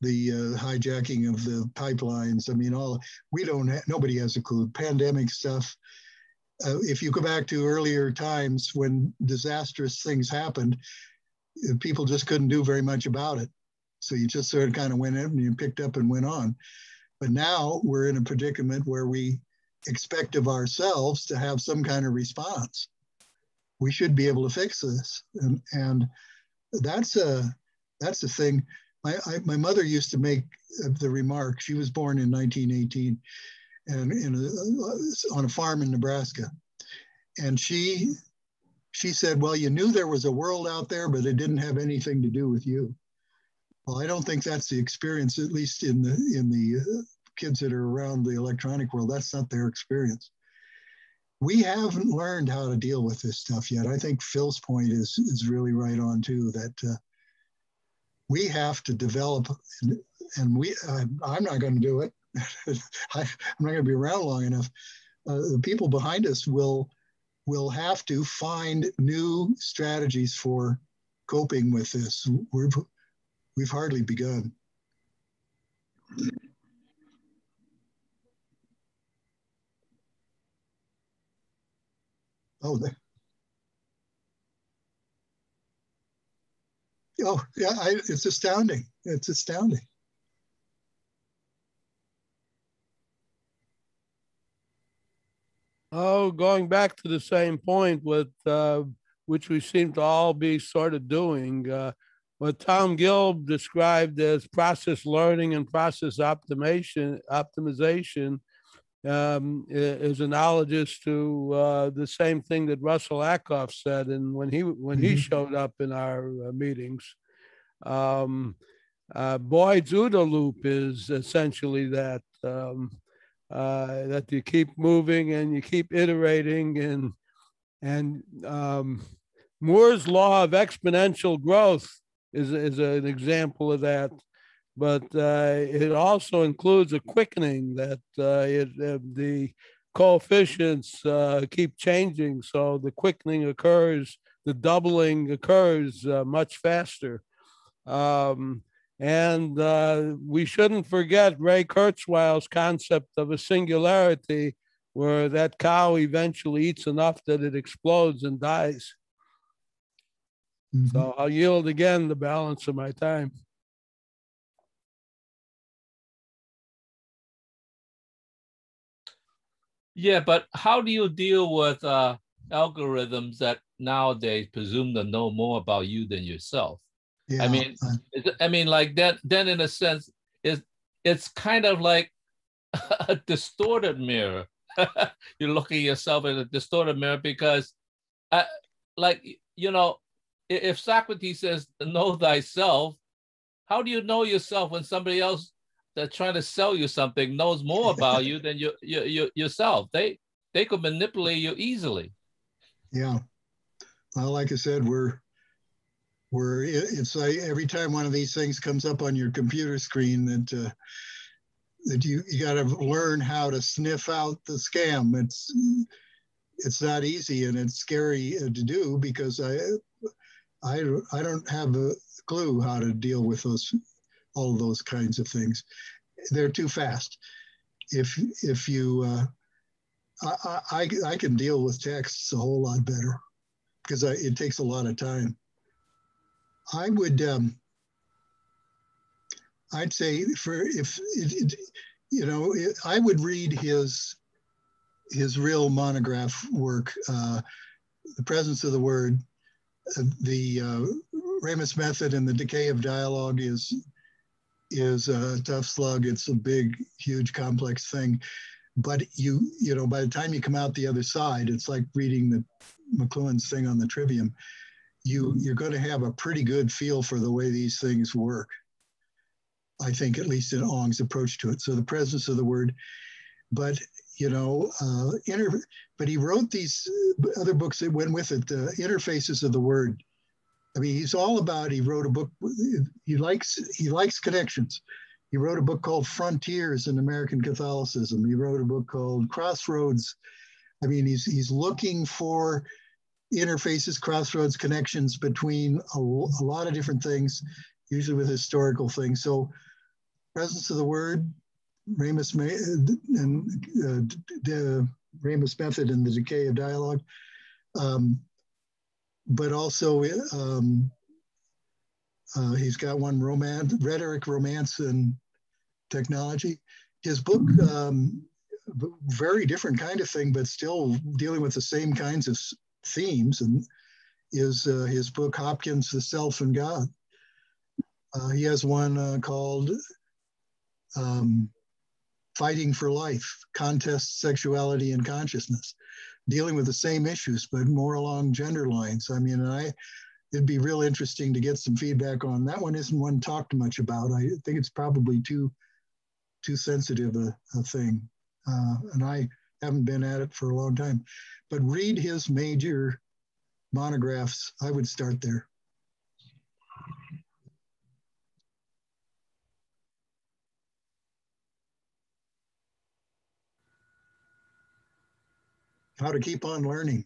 the uh, hijacking of the pipelines. I mean, all we don't. Ha- nobody has a clue. Pandemic stuff. Uh, if you go back to earlier times when disastrous things happened, uh, people just couldn't do very much about it. So you just sort of kind of went in and you picked up and went on. But now we're in a predicament where we expect of ourselves to have some kind of response. We should be able to fix this, and and that's a that's a thing my, I, my mother used to make the remark. She was born in 1918 and in a, on a farm in Nebraska. And she, she said, well, you knew there was a world out there, but it didn't have anything to do with you. Well, I don't think that's the experience, at least in the, in the kids that are around the electronic world. That's not their experience. We haven't learned how to deal with this stuff yet. I think Phil's point is, is really right on too, that uh, we have to develop, and we, I'm not going to do it. I, am not going to be around long enough. Uh, the people behind us will will have to find new strategies for coping with this. We've we've hardly begun. Oh, oh yeah, I, it's astounding. It's astounding. Oh, going back to the same point with uh, which we seem to all be sort of doing. Uh, what Tom Gill described as process learning and process optimization, optimization um, is analogous to uh, the same thing that Russell Ackoff said, and when he when he mm-hmm. showed up in our uh, meetings, um, uh, Boyd's OODA loop is essentially that um, uh, that you keep moving and you keep iterating and and um, Moore's law of exponential growth is is an example of that but uh, it also includes a quickening that uh, it, uh, the coefficients uh, keep changing. So the quickening occurs, the doubling occurs uh, much faster. Um, and uh, we shouldn't forget Ray Kurzweil's concept of a singularity, where that cow eventually eats enough that it explodes and dies. Mm-hmm. So I'll yield again the balance of my time. Yeah, but how do you deal with uh, algorithms that nowadays presume to know more about you than yourself? Yeah, I mean, I mean, like that. Then, in a sense, it's it's kind of like a distorted mirror. You're looking at yourself in a distorted mirror because, uh, like you know, if Socrates says "know thyself," how do you know yourself when somebody else that trying to sell you something knows more about you than you, you, you yourself. They they could manipulate you easily. Yeah. Well, like I said, we're we're it's like every time one of these things comes up on your computer screen that uh, that you you got to learn how to sniff out the scam. It's it's not easy and it's scary uh, to do because I I I don't have a clue how to deal with those all those kinds of things. They're too fast. If if you, uh, I, I, I can deal with texts a whole lot better because it takes a lot of time. I would, um, I'd say for if it, it you know, it, I would read his his real monograph work, uh, The Presence of the Word. Uh, the uh, Ramus method and the decay of dialogue is is a tough slug. It's a big, huge, complex thing. But you, you know, by the time you come out the other side, it's like reading the McLuhan's thing on the Trivium. You you're going to have a pretty good feel for the way these things work. I think, at least in Ong's approach to it. So the presence of the word, but you know, uh, inter- but he wrote these other books that went with it, the interfaces of the word I mean, he's all about. He wrote a book. He likes he likes connections. He wrote a book called Frontiers in American Catholicism. He wrote a book called Crossroads. I mean, he's he's looking for interfaces, crossroads, connections between a, a lot of different things, usually with historical things. So, presence of the word, Ramus and uh, Ramus method and the decay of dialogue. Um, but also um, uh, he's got one romance, rhetoric, romance, and technology. His book, um, very different kind of thing, but still dealing with the same kinds of themes, and is uh, his book Hopkins, The Self and God. Uh, he has one uh, called um, Fighting for Life: Contest, Sexuality, and Consciousness dealing with the same issues, but more along gender lines. I mean, I it'd be real interesting to get some feedback on that one. Isn't one talked much about? I think it's probably too too sensitive a, a thing, uh, and I haven't been at it for a long time. But read his major monographs. I would start there. How to keep on learning.